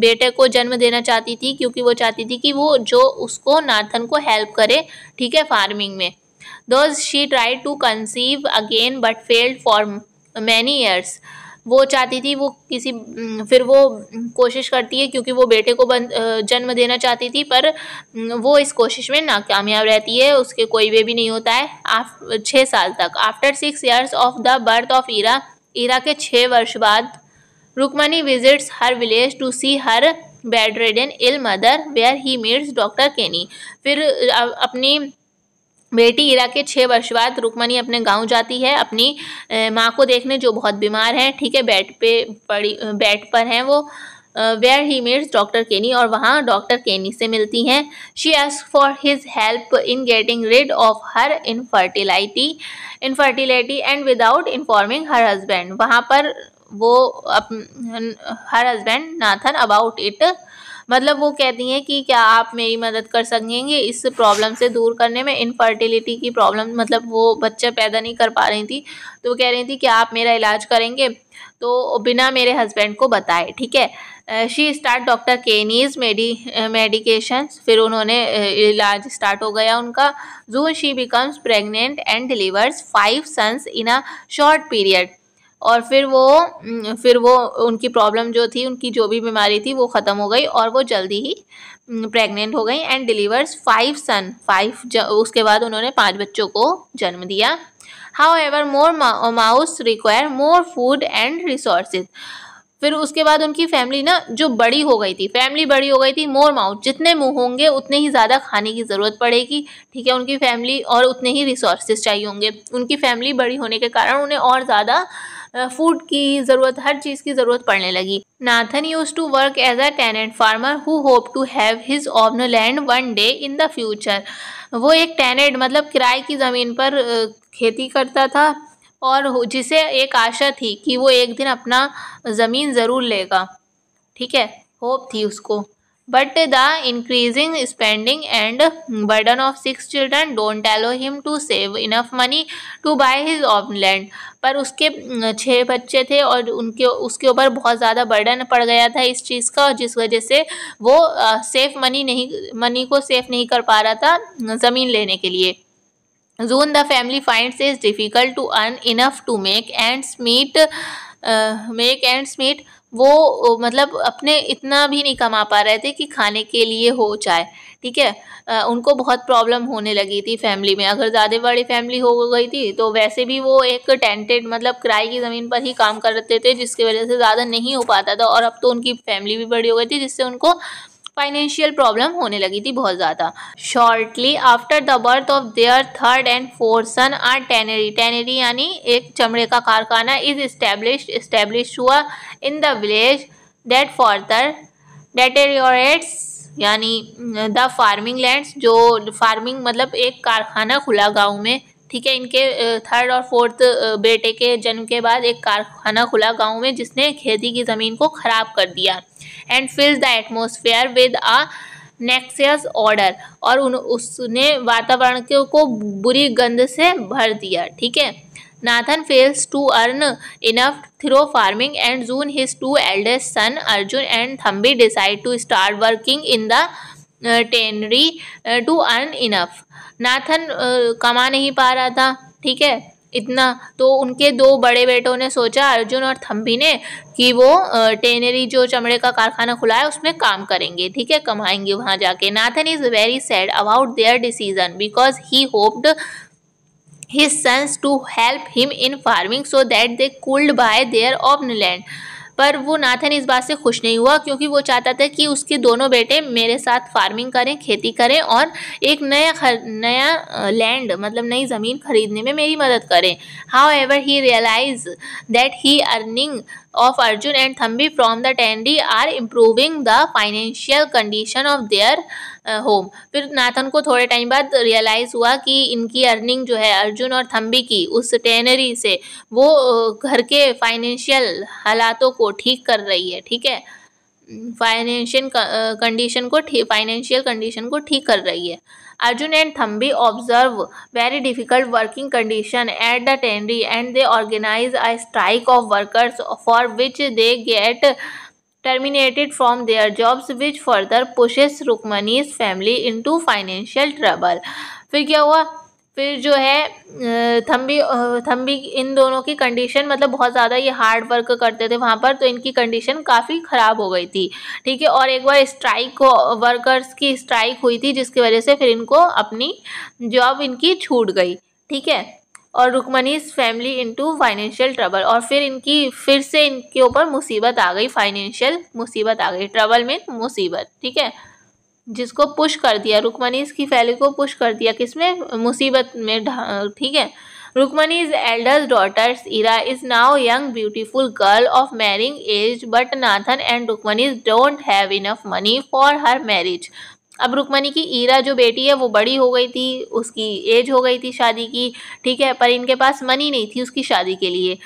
बेटे को जन्म देना चाहती थी, क्योंकि वो चाहती थी कि वो, जो उसको नाथन को हेल्प करे, ठीक है फ़ार्मिंग में। Though she try to conceive again but failed for many years वो चाहती थी वो किसी फिर वो कोशिश करती है क्योंकि वो बेटे को बन जन्म देना चाहती थी, पर वो इस कोशिश में नाकामयाब रहती है, उसके कोई बेबी नहीं होता है। आफ छः साल तक। After six years of the birth of Ira Ira के छः वर्ष बाद Rukmani visits her village to see her bedridden ill mother where he meets doctor Kenny फिर अपनी बेटी इरा के छः वर्ष बाद रुकमनी अपने गाँव जाती है अपनी माँ को देखने जो बहुत बीमार है ठीक है बेड पे पड़ी बेड पर हैं वो वेयर ही मीट्स डॉक्टर केनी और वहाँ डॉक्टर केनी से मिलती हैं। She ask for his help in getting rid of her infertility infertility and without informing her husband वहाँ पर वो up, her husband Nathan about it मतलब वो कहती हैं कि क्या आप मेरी मदद कर सकेंगे इस प्रॉब्लम से दूर करने में? इनफर्टिलिटी की प्रॉब्लम मतलब वो बच्चा पैदा नहीं कर पा रही थी। तो वो कह रही थी कि आप मेरा इलाज करेंगे तो बिना मेरे हस्बैंड को बताए, ठीक है? She start doctor Kenny's medi medication फिर उन्होंने इलाज स्टार्ट हो गया उनका। Soon she becomes pregnant and delivers five sons in a short period और फिर वो फिर वो उनकी प्रॉब्लम जो थी, उनकी जो भी बीमारी थी, वो ख़त्म हो गई और वो जल्दी ही प्रेग्नेंट हो गई and delivers five son five उसके बाद उन्होंने पाँच बच्चों को जन्म दिया। However more mouths require more food and resources फिर उसके बाद उनकी फैमिली ना, जो बड़ी हो गई थी फैमिली बड़ी हो गई थी मोर माउथ जितने मुँह होंगे, उतने ही ज़्यादा खाने की ज़रूरत पड़ेगी। ठीक है, उनकी फैमिली और उतने ही रिसोर्सेज चाहिए होंगे। उनकी फैमिली बड़ी होने के कारण उन्हें और ज़्यादा फ़ूड की ज़रूरत, हर चीज़ की ज़रूरत पड़ने लगी। Nathan use to work as a tenant farmer who hope to have his own land one day in the future वो एक टेनेंट मतलब किराए की ज़मीन पर खेती करता था और जिसे एक आशा थी कि वो एक दिन अपना ज़मीन ज़रूर लेगा। ठीक है? होप थी उसको। But the increasing spending and burden of six children don't allow him to save enough money to buy his own land. पर उसके छः बच्चे थे और उनके, उसके ऊपर बहुत ज़्यादा बर्डन पड़ गया था इस चीज़ का और जिस वजह से वो सेफ़ मनी नहीं मनी को सेफ़ नहीं कर पा रहा था ज़मीन लेने के लिए। Soon the family finds is difficult to earn enough to make ends meet make ends meet वो मतलब अपने इतना भी नहीं कमा पा रहे थे कि खाने के लिए हो जाए ठीक है? उनको बहुत प्रॉब्लम होने लगी थी फैमिली में। अगर ज़्यादा बड़ी फैमिली हो गई थी तो वैसे भी वो एक टेंटेड मतलब किराए की ज़मीन पर ही काम करते थे, जिसकी वजह से ज़्यादा नहीं हो पाता था। और अब तो उनकी फैमिली भी बड़ी हो गई थी, जिससे उनको फाइनेंशियल प्रॉब्लम होने लगी थी बहुत ज़्यादा। Shortly after the birth of their third and fourth son are tannery tannery यानी एक चमड़े का कारखाना इज़ इस्टेब्लिश इस्टेब्लिश हुआ in the village that further deteriorates यानी द फ़ार्मिंग लैंड्स जो फ़ार्मिंग मतलब एक कारखाना खुला गाँव में, ठीक है, इनके थर्ड और फोर्थ बेटे के जन्म के बाद एक कारखाना खुला गाँव में जिसने खेती की ज़मीन को ख़राब कर दिया। And fills the atmosphere with a noxious odour और उन, उसने वातावरण के, को बुरी गंध से भर दिया, ठीक है? Nathan fails to earn enough through farming and soon his two eldest son Arjun and Thambi decide to start working in the tannery to earn enough Nathan कमा नहीं पा रहा था, ठीक है? इतना। तो उनके दो बड़े बेटों ने सोचा, अर्जुन और थम्बी ने, कि वो टेनरी जो चमड़े का कारखाना खुला है, उसमें काम करेंगे, ठीक है, कमाएँगे वहाँ जाके। Nathan is very sad about their decision because he hoped his sons to help him in farming so that they could buy their own land पर वो नाथन इस बात से खुश नहीं हुआ क्योंकि वो चाहता था कि उसके दोनों बेटे मेरे साथ फ़ार्मिंग करें खेती करें और एक नया खर, नया लैंड मतलब नई ज़मीन खरीदने में मेरी मदद करें। However he realize that he earning of Arjun and Thambi from the tannery are improving the financial condition of their home फिर नाथन को थोड़े टाइम बाद रियलाइज़ हुआ कि इनकी अर्निंग जो है अर्जुन और थम्बी की उस टेनरी से वो घर के फाइनेंशियल हालातों को ठीक कर रही है, ठीक है? फाइनेंशियल कंडीशन को ठीक फाइनेंशियल कंडीशन को ठीक कर रही है। Arjun and Thambi observe very difficult working condition at the tannery and they organise a strike of workers for which they get terminated from their jobs which further pushes Rukmini's family into financial trouble फिर क्या हुआ फिर जो है थम्बी थम्बी इन दोनों की condition मतलब बहुत ज़्यादा ये हार्ड वर्क करते थे वहाँ पर तो इनकी कंडीशन काफ़ी ख़राब हो गई थी। ठीक है, और एक बार स्ट्राइक वर्कर्स की स्ट्राइक हुई थी, जिसकी वजह से फिर इनको अपनी जॉब इनकी छूट गई। ठीक है, और Rukmani's family into financial trouble और फिर इनकी, फिर से इनके ऊपर मुसीबत आ गई फाइनेंशियल मुसीबत आ गई ट्रबल में मुसीबत। ठीक है जिसको पुश कर दिया रुकमनीज की फैली को पुश कर दिया किसमें मुसीबत में ठीक है? Rukmani's elder daughters, Ira is now young, beautiful girl of marrying age, but Nathan and Rukmani's don't have enough money for her marriage. अब रुकमनी की ईरा जो बेटी है, वो बड़ी हो गई थी, उसकी एज हो गई थी शादी की, ठीक है? पर इनके पास मनी नहीं थी उसकी शादी के लिए।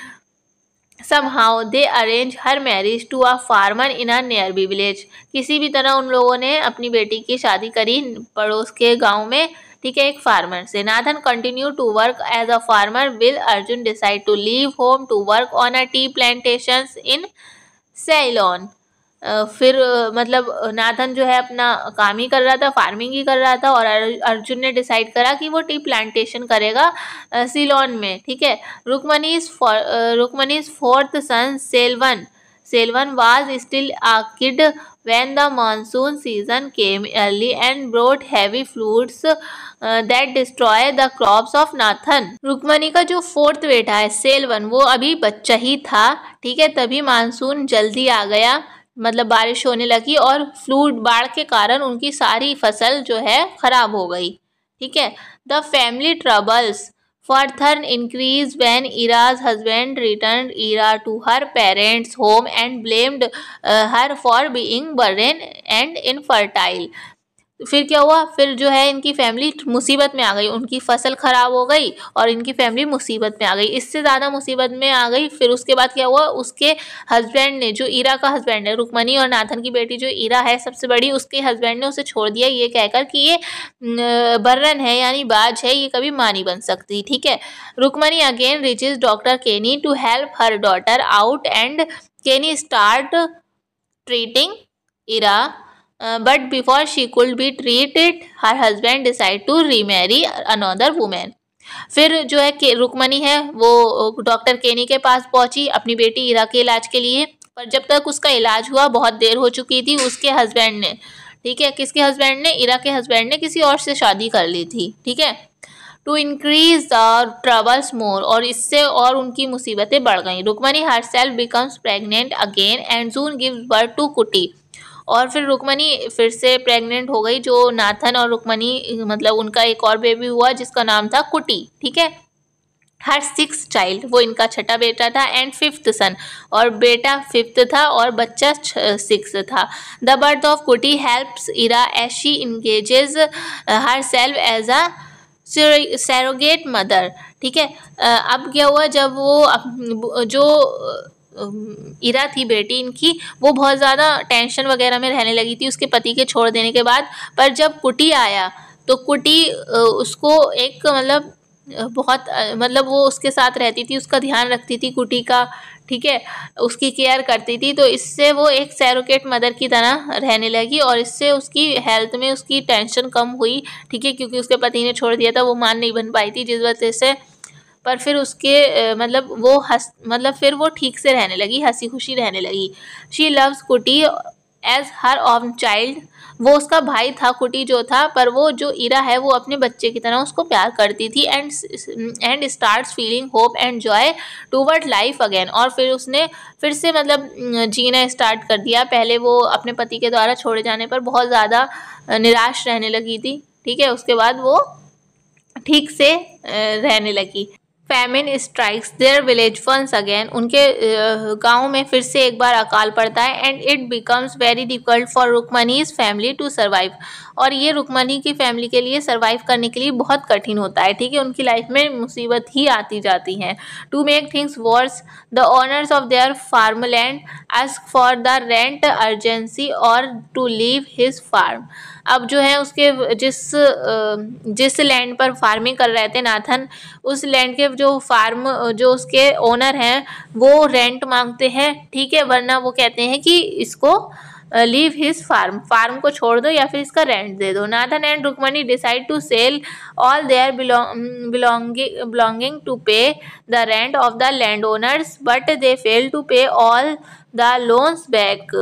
How they arrange her marriage to a farmer in a nearby village. किसी भी तरह उन लोगों ने अपनी बेटी की शादी करी पड़ोस के गाँव में, ठीक है, एक फार्मर से। Nathan continue to work as a farmer while Arjun decide to leave home to work on a tea plantation in Ceylon फिर मतलब नाथन जो है अपना काम ही कर रहा था फ़ार्मिंग ही कर रहा था और अर्जुन ने डिसाइड करा कि वो टी प्लांटेशन करेगा सिलोन में ठीक है? Rukmani's Rukmani's fourth son Selvan Selvan was still a kid when the monsoon season came early and brought heavy floods uh, that destroy the crops of. Rukmani का जो फोर्थ बेटा है सेलवन वो अभी बच्चा ही था ठीक है? तभी मानसून जल्दी आ गया। मतलब बारिश होने लगी और फ्लूड बाढ़ के कारण उनकी सारी फ़सल जो है ख़राब हो गई। ठीक है? The family troubles further increase when Ira's husband return Ira to her parents home and blamed her for being barren and infertile फिर क्या हुआ? फिर जो है इनकी फैमिली मुसीबत में आ गई। उनकी फ़सल ख़राब हो गई और इनकी फैमिली मुसीबत में आ गई। इससे ज़्यादा मुसीबत में आ गई। फिर उसके बाद क्या हुआ? उसके हस्बैंड ने, जो ईरा का हस्बैंड है, रुकमनी और नाथन की बेटी जो ईरा है, सबसे बड़ी, उसके हस्बैंड ने उसे छोड़ दिया। ये कहकर कि ये बर्रन है, यानी बाज है, ये कभी माँ नहीं बन सकती, ठीक है? Rukmani again reaches doctor Kenny to help her daughter out and Kenny start treating Ira but before she could be treated her husband decide to remarry another women फिर जो है के रुकमनी है, वो डॉक्टर केनी के पास पहुँची अपनी बेटी इरा के इलाज के लिए। पर जब तक उसका इलाज हुआ, बहुत देर हो चुकी थी उसके हस्बैंड ने। ठीक है, किसके हस्बैंड ने? इरा के हस्बैंड ने किसी और से शादी कर ली थी। ठीक है? To increase the troubles more और इससे और उनकी मुसीबतें बढ़ गई। Rukmani herself becomes pregnant again and soon gives birth to Kuti और फिर रुकमनी फिर से प्रेग्नेंट हो गई, जो नाथन और रुकमनी मतलब उनका एक और बेबी हुआ, जिसका नाम था कुटी, ठीक है? हर सिक्स चाइल्ड वो इनका छठा बेटा था एंड फिफ्थ सन और बेटा फिफ्थ था और बच्चा सिक्स था। The birth of Kuti helps Ira as she engages herself as a surrogate mother ठीक है? अब क्या हुआ, जब वो जो इरा थी बेटी इनकी, वो बहुत ज़्यादा टेंशन वगैरह में रहने लगी थी उसके पति के छोड़ देने के बाद। पर जब कुटी आया तो कुटी उसको एक मतलब बहुत मतलब वो उसके साथ रहती थी, उसका ध्यान रखती थी कुटी का, ठीक है? उसकी केयर करती थी तो इससे वो एक सैरोकेट मदर की तरह रहने लगी और इससे उसकी हेल्थ में उसकी टेंशन कम हुई, ठीक है? क्योंकि उसके पति ने छोड़ दिया था, वो मान नहीं बन पाई थी, जिस वजह से पर फिर उसके मतलब वो हंस मतलब फिर वो ठीक से रहने लगी हँसी खुशी रहने लगी। She loves Kuti as her own child वो उसका भाई था कुटी जो था, पर वो जो इरा है, वो अपने बच्चे की तरह उसको प्यार करती थी and and start feeling hope and joy toward life again और फिर उसने फिर से मतलब जीना स्टार्ट कर दिया। पहले वो अपने पति के द्वारा छोड़े जाने पर बहुत ज़्यादा निराश रहने लगी थी। ठीक है, उसके बाद वो ठीक से रहने लगी। Famine strikes their village once again उनके गाँव में फिर से एक बार अकाल पड़ता है and it becomes very difficult for Rukmani's family to survive और ये रुकमनी की फैमिली के लिए सर्वाइव करने के लिए बहुत कठिन होता है, ठीक है? उनकी लाइफ में मुसीबत ही आती जाती है। To make things worse the owners of their farm land ask for the rent urgency और टू लीव हिज फार्म अब जो है उसके जिस जिस लैंड पर फ़ार्मिंग कर रहे थे नाथन, उस लैंड के जो फार्म जो उसके ओनर हैं, वो रेंट मांगते हैं, ठीक है? वरना वो कहते हैं कि इसको लीव हिज फार्म फार्म को छोड़ दो या फिर इसका रेंट दे दो। Nathan and Rukmani decide to sell all their belonging belonging to pay the rent of the land owners but they fail to pay all the loans back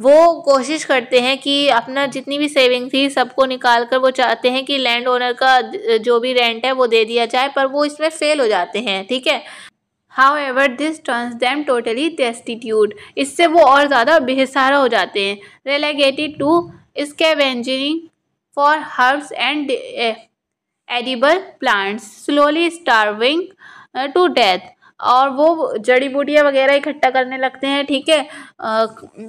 वो कोशिश करते हैं कि अपना जितनी भी सेविंग थी सबको निकाल कर वो चाहते हैं कि लैंड ओनर का जो भी रेंट है वो दे दिया जाए, पर वो इसमें फेल हो जाते हैं, ठीक है? However this turns them totally destitute इससे वो और ज़्यादा बेहसारा हो जाते हैं। Relegated to scavenging for herbs and edible plants slowly starving to death और वो जड़ी बूटियाँ वगैरह इकट्ठा करने लगते हैं, ठीक है?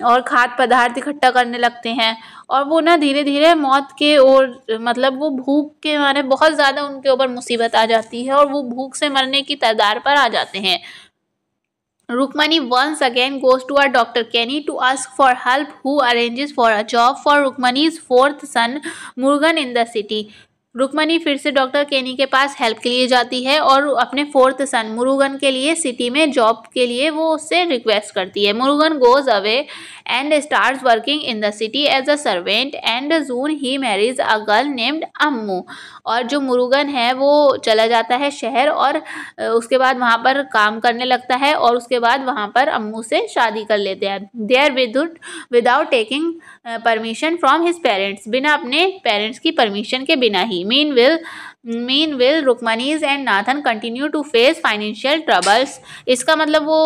और खाद्य पदार्थ इकट्ठा करने लगते हैं। और वो ना धीरे धीरे मौत के ओर मतलब वो भूख के मारे बहुत ज़्यादा उनके ऊपर मुसीबत आ जाती है और वो भूख से मरने की तादार पर आ जाते हैं। Rukmani once again goes to her doctor Kenny to ask for help who arranges for a job for Rukmani's fourth son Murugan in the city Rukmani फिर से डॉक्टर केनी के पास हेल्प के लिए जाती है और अपने फोर्थ सन मुरुगन के लिए सिटी में जॉब के लिए वो उससे रिक्वेस्ट करती है। Murugan goes away and start working in the city as a servant and soon he marries a girl named Ammu और जो मुरुगन है वो चला जाता है शहर और उसके बाद वहाँ पर काम करने लगता है और उसके बाद वहाँ पर अम्मू से शादी कर लेते हैं। There with without taking permission from his parents बिना अपने पेरेंट्स की परमिशन के बिना ही। While meanwhile Rukmani's and Nathan continue to face financial troubles इसका मतलब वो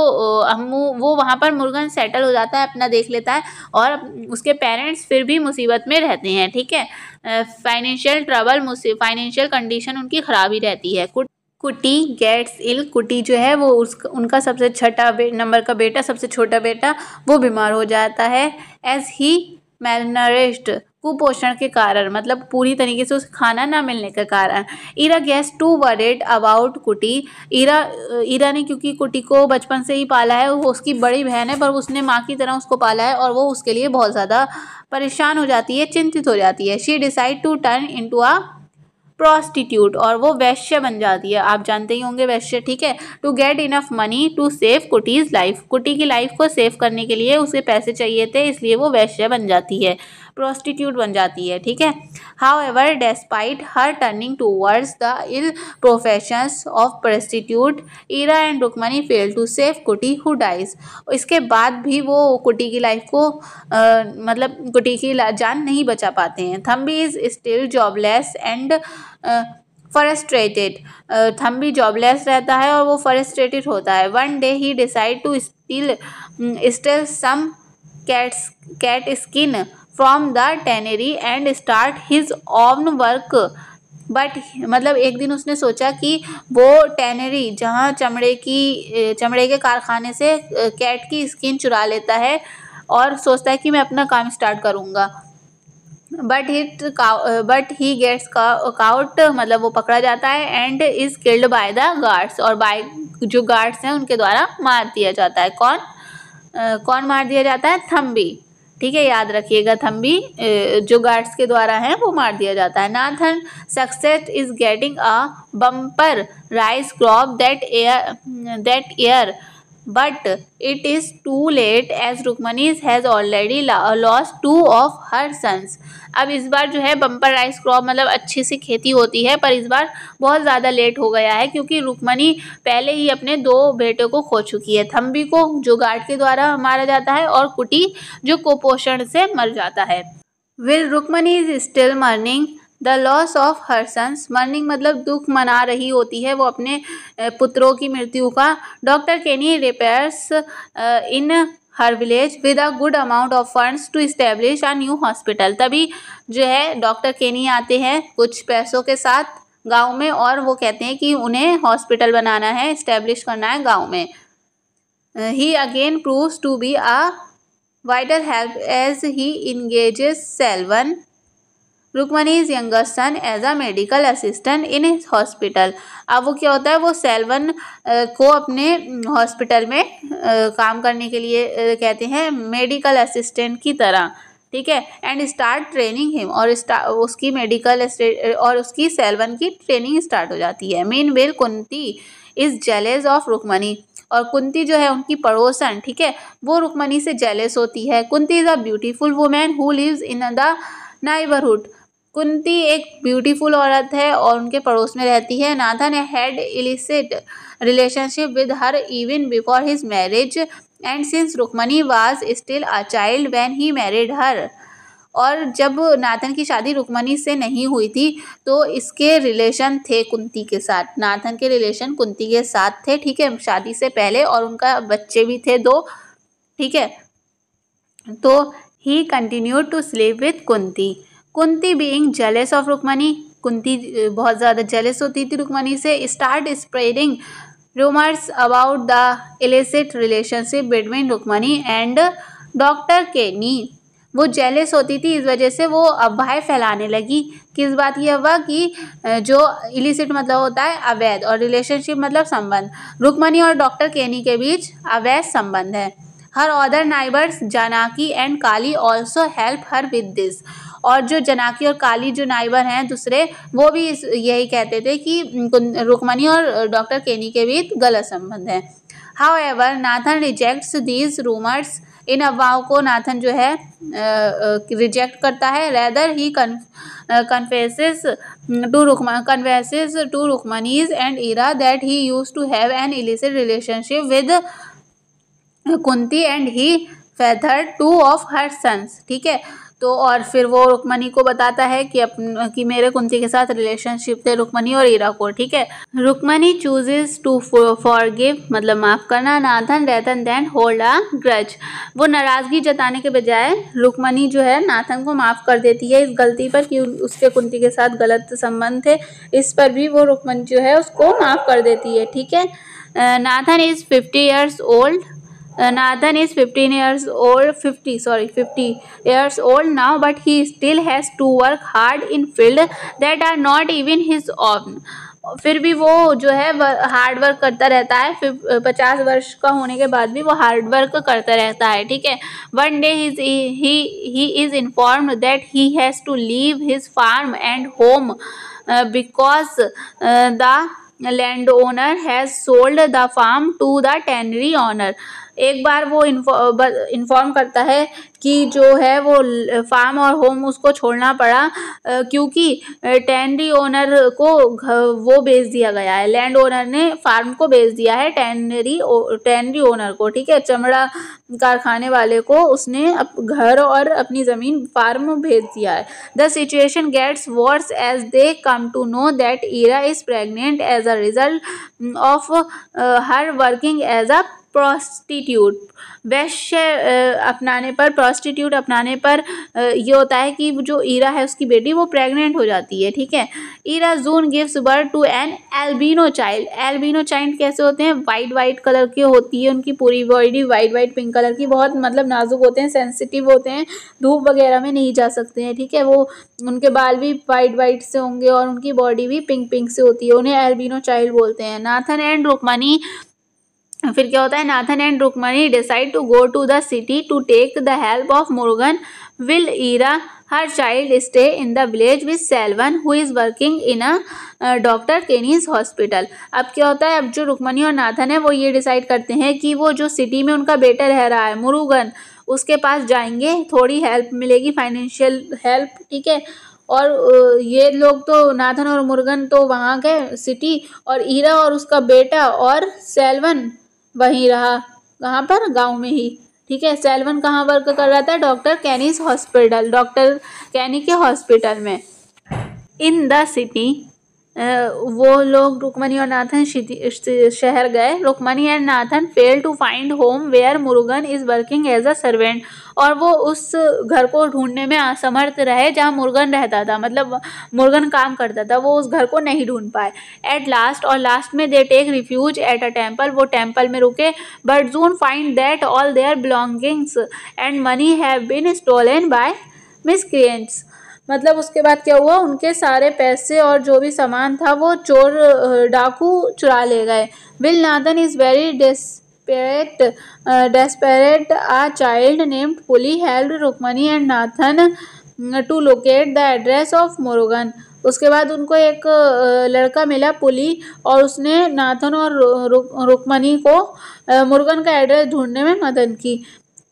वो वहाँ पर मुर्गन सेटल हो जाता है, अपना देख लेता है और उसके पेरेंट्स फिर भी मुसीबत में रहते हैं, ठीक है? फाइनेंशियल ट्रबल फाइनेंशियल कंडीशन उनकी ख़राब ही रहती है। कुटी गेट्स इल कुटी जो है वो उस, उनका सबसे छठा नंबर का बेटा, सबसे छोटा बेटा, वो बीमार हो जाता है एज ही मेलनरिस्ड कुपोषण के कारण मतलब पूरी तरीके से उसे खाना ना मिलने के कारण। Ira gets too worried about Kuti. Ira Ira ने क्योंकि कुटी को बचपन से ही पाला है, वो उसकी बड़ी बहन है, पर उसने माँ की तरह उसको पाला है और वो उसके लिए बहुत ज़्यादा परेशान हो जाती है, चिंतित हो जाती है। She decide to turn in to a prostitute और वो वैश्य बन जाती है। आप जानते ही होंगे वैश्य, ठीक है? To get enough money to save Kuti's life Kuti की लाइफ को सेव करने के लिए उसे पैसे चाहिए थे, इसलिए वो वैश्य बन जाती है। प्रोस्टिट्यूट बन जाती है ठीक है? However despite her turning towards the ill professions of prostitute Ira and Rukmani fail to save Kuti who dies इसके बाद भी वो कुटी की लाइफ को आ, मतलब कुटी की जान नहीं बचा पाते हैं। Thambi is still jobless and frustrated Thambi jobless रहता है और वो फरस्ट्रेटेड होता है। One day he decide to steal steal some cats cat skin from the tannery and start his own work but मतलब एक दिन उसने सोचा कि वो टेनरी जहाँ चमड़े की, चमड़े के कारखाने से कैट की स्किन चुरा लेता है और सोचता है कि मैं अपना काम स्टार्ट करूँगा। But hit but he gets caught मतलब वो पकड़ा जाता है and is killed by the guards और बाय जो गार्ड्स हैं उनके द्वारा मार दिया जाता है। कौन? कौन मार दिया जाता है? थम्बी ठीक है, याद रखिएगा थम्बी जो गार्ड्स के द्वारा है, वो मार दिया जाता है। Nathan success is getting a bumper rice crop that air that year but it is too late as Rukmani's has already lost two of her sons अब इस बार जो है बम्पर राइस क्रॉप मतलब अच्छी सी खेती होती है, पर इस बार बहुत ज़्यादा लेट हो गया है, क्योंकि रुकमनी पहले ही अपने दो बेटों को खो चुकी है। थम्बी को जो गार्ड के द्वारा मारा जाता है और कुटी जो कुपोषण से मर जाता है। While Rukmani is still mourning the loss of her sons mourning मतलब दुख मना रही होती है, वो अपने पुत्रों की मृत्यु का। Doctor Kenny reappears in her village with a good amount of funds to establish a new hospital तभी जो है डॉक्टर केनी आते हैं कुछ पैसों के साथ गाँव में और वो कहते हैं कि उन्हें हॉस्पिटल बनाना है इस्टेब्लिश करना है गाँव में। He again proves to be a vital help as he engages Selvam Rukmani's younger son as a medical assistant in hospital. अब वो क्या होता है? वो सेल्वन को अपने हॉस्पिटल में काम करने के लिए कहते हैं मेडिकल असिस्टेंट की तरह, ठीक है? एंड स्टार्ट ट्रेनिंग हिम और उसकी मेडिकल और उसकी सेल्वन की ट्रेनिंग स्टार्ट हो जाती है। Meanwhile Kunthi is jealous of Rukmani और कुंती जो है उनकी पड़ोसन, ठीक है? वो रुकमनी से जेलेस होती है। Kunthi is a beautiful woman who lives in the neighbourhood Kunthi एक ब्यूटीफुल औरत है और उनके पड़ोस में रहती है। Nathan had illicit relationship with her even before his marriage and since Rukmani was still a child when he married her. और जब नाथन की शादी रुकमनी से नहीं हुई थी तो इसके रिलेशन थे कुंती के साथ। नाथन के रिलेशन कुंती के साथ थे, ठीक है? शादी से पहले और उनका बच्चे भी थे दो, ठीक है? तो he continue to sleep with Kunthi. Kunthi being jealous of Rukmani Kunthi बहुत ज़्यादा जेलेस होती थी रुकमनी से। Start spreading rumours about the illicit relationship between Rukmani and doctor Kenny वो जेलेस होती थी, इस वजह से वो अफवाहें फैलाने लगी। किस बात की अफवाह कि जो इलिसिट मतलब होता है, अवैध और रिलेशनशिप मतलब संबंध। रुकमनी और डॉक्टर केनी के बीच अवैध संबंध है। Her other neighbours Janaki and Kali also help her with this और जो जनाकी और काली जो नाइबर हैं दूसरे, वो भी यही कहते थे कि रुकमनी और डॉक्टर केनी के बीच गलत संबंध है। However Nathan rejects these rumours इन अफवाहों को नाथन जो है रिजेक्ट करता है। Rather he confesses to Rukma confesses to Rukmani's and Ira that he used to have an illicit relationship with Kunthi and he fathered two of her sons ठीक है? तो और फिर वो रुकमनी को बताता है कि अपन कि मेरे कुंती के साथ रिलेशनशिप थे रुकमनी और ईरा को, ठीक है? Rukmani chooses to forgive मतलब माफ़ करना, Nathan rather than hold a grudge वो नाराज़गी जताने के बजाय रुकमनी जो है नाथन को माफ़ कर देती है इस गलती पर कि उसके कुंती के साथ गलत संबंध थे। इस पर भी वो रुकमनी जो है उसको माफ़ कर देती है, ठीक है? Nathan is fifty years old Nathan is 15 years old, 50, sorry, 50 years old now, but he still has to work hard in field that are not even his own. फिर भी वो जो है हार्ड वर्क करता रहता है। फिर पचास वर्ष का होने के बाद भी वो हार्ड वर्क करता रहता है ठीक है? One day he he is informed that he has to leave his farm and home because the land owner has sold the farm to the tannery owner एक बार वो इन्फॉर्म करता है कि जो है वो फार्म और होम उसको छोड़ना पड़ा क्योंकि टेनरी ओनर को वो बेच दिया गया है। लैंड ओनर ने फार्म को बेच दिया है टेनरी टेनरी ओनर को, ठीक है? चमड़ा कारखाने वाले को उसने अप, घर और अपनी ज़मीन फार्म भेज दिया है। The situation gets worse as they come to know that Ira is pregnant as a result of her working as a prostitute वैश्य अपनाने पर प्रोस्टिट्यूट अपनाने पर ये होता है कि जो ईरा है उसकी बेटी, वो प्रेग्नेंट हो जाती है, ठीक है? Ira soon gives birth to an albino child albino child कैसे होते हैं? वाइट वाइट कलर की होती है उनकी पूरी body white white pink colour की। बहुत मतलब नाजुक होते हैं सेंसिटिव होते हैं, धूप वगैरह में नहीं जा सकते हैं, ठीक है? वो उनके बाल भी वाइट वाइट से होंगे और उनकी बॉडी भी पिंक पिंक से होती है। उन्हें एल्बिनो चाइल्ड बोलते हैं। नाथन एंड रुकमनी फिर क्या होता है Nathan and Rukmani decide to go to the city to take the help of Murugan while Ira her child stay in the village with Selvam who is working in a doctor Kenny's hospital अब क्या होता है, अब जो रुकमनी और Nathan है, वो ये डिसाइड करते हैं कि वो जो सिटी में उनका बेटा रह रहा है मुरुगन उसके पास जाएँगे, थोड़ी हेल्प मिलेगी फाइनेंशियल हेल्प ठीक है? और ये लोग तो नाथन और मुर्गन तो वहाँ गए सिटी और ईरा और उसका बेटा और सेल्वन वहीं रहा। कहाँ पर? गाँव में ही। ठीक है, सेलवन कहाँ वर्क कर रहा था? Doctor Kenny's hospital doctor Kenny के हॉस्पिटल में। इन द सिटी वो लोग रुकमनी और नाथन शहर गए। Rukmani and Nathan fail to find home where Murugan is working as a servant और वो उस घर को ढूँढने में असमर्थ रहे जहाँ मुर्गन रहता था। मतलब मुर्गन काम करता था। वो उस घर को नहीं ढूंढ पाए। एट लास्ट और लास्ट में they take refuge at a temple वो टेंपल में रुके। But soon find that all their belongings and money have been stolen by miscreants मतलब उसके बाद क्या हुआ? उनके सारे पैसे और जो भी सामान था वो चोर डाकू चुरा ले गए। While Nathan is very desperate uh, desperate a child named Puli helped Rukmani and Nathan to locate the address उसके बाद उनको एक लड़का मिला पुली और उसने नाथन और रुकमनी को मुर्गन का एड्रेस ढूँढने में मदद की।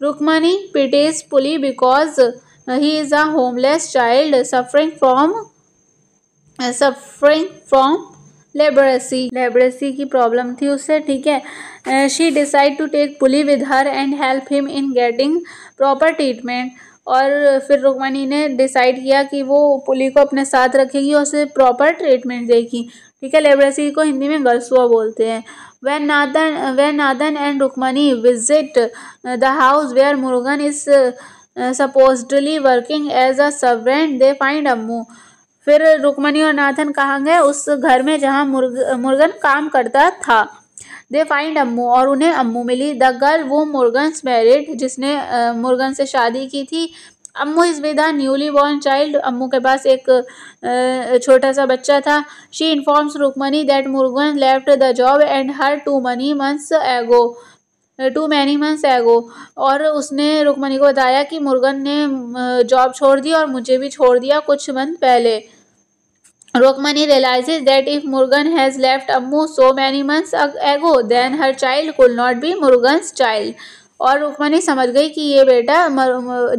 Rukmani pities Puli because he is a homeless child suffering from suffering from leprosy leprosy की प्रॉब्लम थी उससे, ठीक है? She decide to take Puli with her and help him in getting proper treatment और फिर रुकमनी ने डिसाइड किया कि वो पुली को अपने साथ रखेगी और उसे प्रॉपर ट्रीटमेंट देगी। ठीक है? लेबरेसी को हिंदी में गलसुआ बोलते हैं। When Nathan when Nathan and Rukmani visit the house where Murugan is supposedly working as a servant they find Ammu फिर रुकमनी और नाथन कहाँ गए? उस घर में जहाँ मुर्ग, मुर्गन काम करता था। दे फाइंड अम्मू और उन्हें अम्मू मिली। द गर्ल वो मुर्गन्स मैरिड जिसने मुर्गन से शादी की थी। Ammu is with newly born child Ammu के पास एक छोटा सा बच्चा था। She informs Rukmani that Murugan left the job and her two many months ago two many months ago और उसने रुकमनी को बताया कि मुर्गन ने जॉब छोड़ दी और मुझे भी छोड़ दिया कुछ मंथ पहले। Rukmani realizes that if Murugan has left Ammu so many months ago, then her child could not be Murugan's child. और रुकमनी समझ गई कि ये बेटा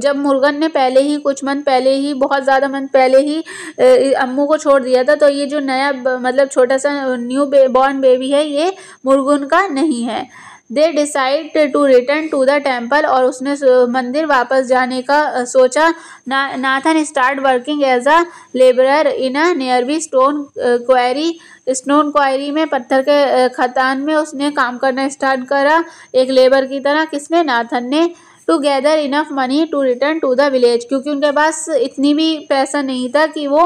जब मुर्गन ने पहले ही कुछ मंथ पहले ही बहुत ज़्यादा मंथ पहले ही अम्मू को छोड़ दिया था तो ये जो नया मतलब छोटा सा न्यू बॉर्न बेबी है ये मुर्गन का नहीं है। They decide to return to the temple और उसने मंदिर वापस जाने का सोचा। ना, Nathan start working as a labourer in a nearby stone quarry stone quarry में पत्थर के खतान में उसने काम करना स्टार्ट करा। एक लेबर की तरह किसने? नाथन ने। To gather enough money to return to the village क्योंकि उनके पास इतनी भी पैसा नहीं था कि वो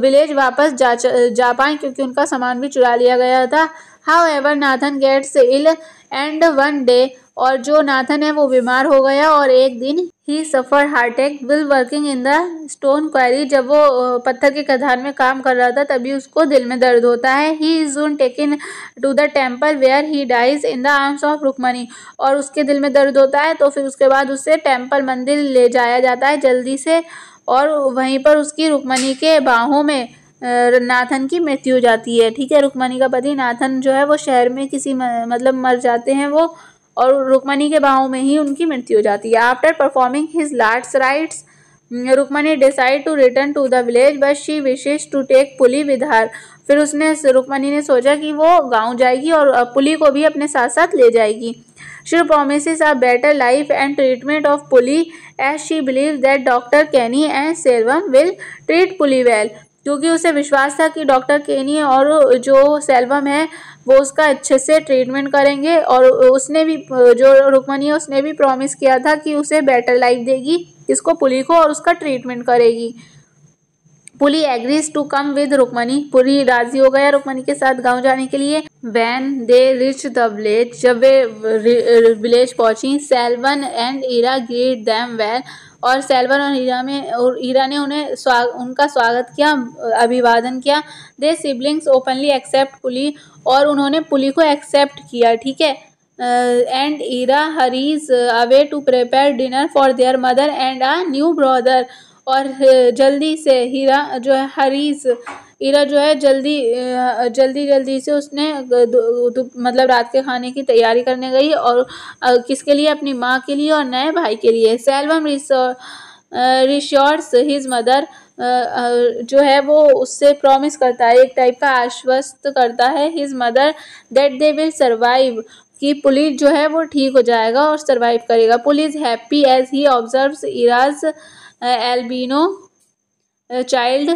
विलेज वापस जा जा पाए क्योंकि उनका सामान भी चुरा लिया गया था। However Nathan gets ill and one day. और जो नाथन है वो बीमार हो गया और एक दिन he suffer heart attack while working in the stone quarry जब वो पत्थर के कधान में काम कर रहा था, तभी उसको दिल में दर्द होता है। ही इज़ उन taken to the temple where he dies in the arms of Rukmani और उसके दिल में दर्द होता है तो फिर उसके बाद उसे टेंपल मंदिर ले जाया जाता है जल्दी से। और वहीं पर उसकी रुकमनी के बाहों में नाथन की मृत्यु हो जाती है। ठीक है रुकमनी का पति नाथन जो है, वो शहर में किसी मतलब मर जाते हैं वो, और रुकमनी के बाहों में ही उनकी मृत्यु हो जाती है। After performing his Lord's rites Rukmani decide to return to the village but she wishes to take Puli with फिर उसने रुकमनी ने सोचा कि वो गाँव जाएगी और पुली को भी अपने साथ साथ ले जाएगी। She promise a better life and treatment of Puli as she believe that doctor Kenny and Selvam will treat Puli well क्योंकि उसे विश्वास था कि डॉक्टर केनी और जो सेल्वम है, वो उसका अच्छे से ट्रीटमेंट करेंगे और उसने भी, जो रुकमनी है, उसने भी प्रॉमिस किया था कि उसे बेटर लाइफ देगी इसको पुली को और उसका ट्रीटमेंट करेगी। Puli agrees to come with Rukmani. Puli राज़ी हो गया रुकमनी के साथ गाँव जाने के लिए। When they reach the village जब वे विलेज पहुँची Selvam and Ira greet them well और सेल्वर और हीरा में, और हीरा ने उन्हें स्वाग उनका स्वागत किया, अभिवादन किया। The siblings openly accept Puli और उन्होंने पुली को एक्सेप्ट किया, ठीक है? And Ira hurries away to prepare dinner for their mother and a new brother. और जल्दी से हीरा, जो है, हरीज ईरा जो है जल्दी जल्दी जल्दी से उसने मतलब रात के खाने की तैयारी करने गई और किसके लिए? अपनी माँ के लिए और नए भाई के लिए। सेल्वम रिश्योर्स हिज मदर जो है वो उससे प्रॉमिस करता है, एक टाइप का आश्वस्त करता है his mother that they will survive कि पुलिस जो है वो ठीक हो जाएगा और सर्वाइव करेगा। Puli's happy as he observes Ira's albino child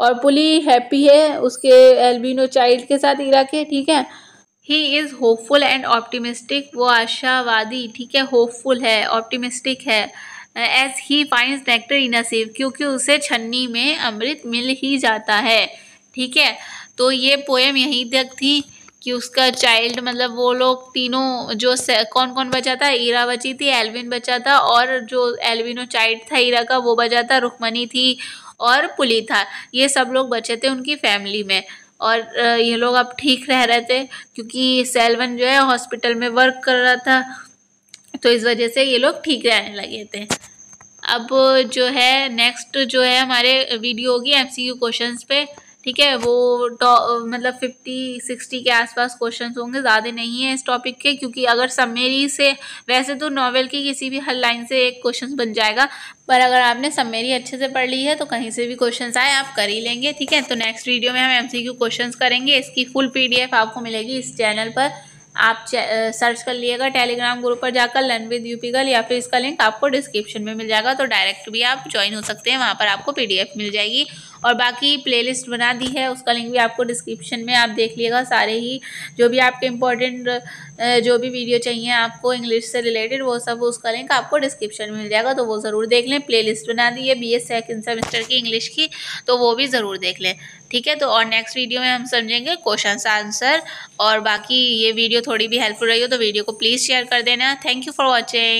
और पुली हैप्पी है उसके एल्बिनो चाइल्ड के साथ ईरा के, ठीक है? He is hopeful and optimistic वो आशावादी, ठीक है? होपफुल है ऑप्टिमिस्टिक है। एज ही फाइंस नेक्टर इन असीव क्योंकि उसे छन्नी में अमृत मिल ही जाता है, ठीक है? तो ये पोएम यहीं तक थी कि उसका चाइल्ड मतलब वो लोग तीनों जो कौन कौन बचा था ईरा बची थी एल्विन बचा था और जो एल्विनो चाइल्ड था ईरा का, वो बचा था रुकमनी थी और पुली था। ये सब लोग बचे थे उनकी फैमिली में। और ये लोग अब ठीक रह रहे थे क्योंकि सेलवन जो है हॉस्पिटल में वर्क कर रहा था तो इस वजह से ये लोग ठीक रहने लगे थे। अब जो है, नेक्स्ट जो है हमारे वीडियो होगी एमसीक्यू क्वेश्चंस पे। ठीक है, वो मतलब फिफ्टी सिक्सटी के आसपास क्वेश्चंस होंगे, ज़्यादा नहीं है इस टॉपिक के, क्योंकि अगर सममेरी से, वैसे तो नॉवेल की किसी भी हर लाइन से एक क्वेश्चन बन जाएगा, पर अगर आपने सममेरी अच्छे से पढ़ ली है तो कहीं से भी क्वेश्चंस आए, आप कर ही लेंगे, ठीक है? तो नेक्स्ट वीडियो में हम एम सी क्वेश्चंस करेंगे, इसकी फुल पीडीएफ आपको मिलेगी इस चैनल पर। आप सर्च कर लिएगा टेलीग्राम ग्रुप पर जाकर लर्न विद यूपीगल या फिर इसका लिंक आपको डिस्क्रिप्शन में मिल जाएगा तो डायरेक्ट भी आप ज्वाइन हो सकते हैं, वहाँ पर आपको पीडीएफ मिल जाएगी। और बाकी प्लेलिस्ट बना दी है, उसका लिंक भी आपको डिस्क्रिप्शन में आप देख लीजिएगा सारे ही जो भी आपके इंपॉर्टेंट जो भी वीडियो चाहिए आपको इंग्लिश से रिलेटेड वो सब, उसका लिंक आपको डिस्क्रिप्शन में मिल जाएगा। तो वो ज़रूर देख लें। प्लेलिस्ट बना दी है बी एस सेकेंड सेमेस्टर की इंग्लिश की तो वो भी ज़रूर देख लें। ठीक है? तो और नेक्स्ट वीडियो में हम समझेंगे क्वेश्चन आंसर और बाकी ये वीडियो थोड़ी भी हेल्पफुल रही हो तो वीडियो को प्लीज़ शेयर कर देना। Thank you for watching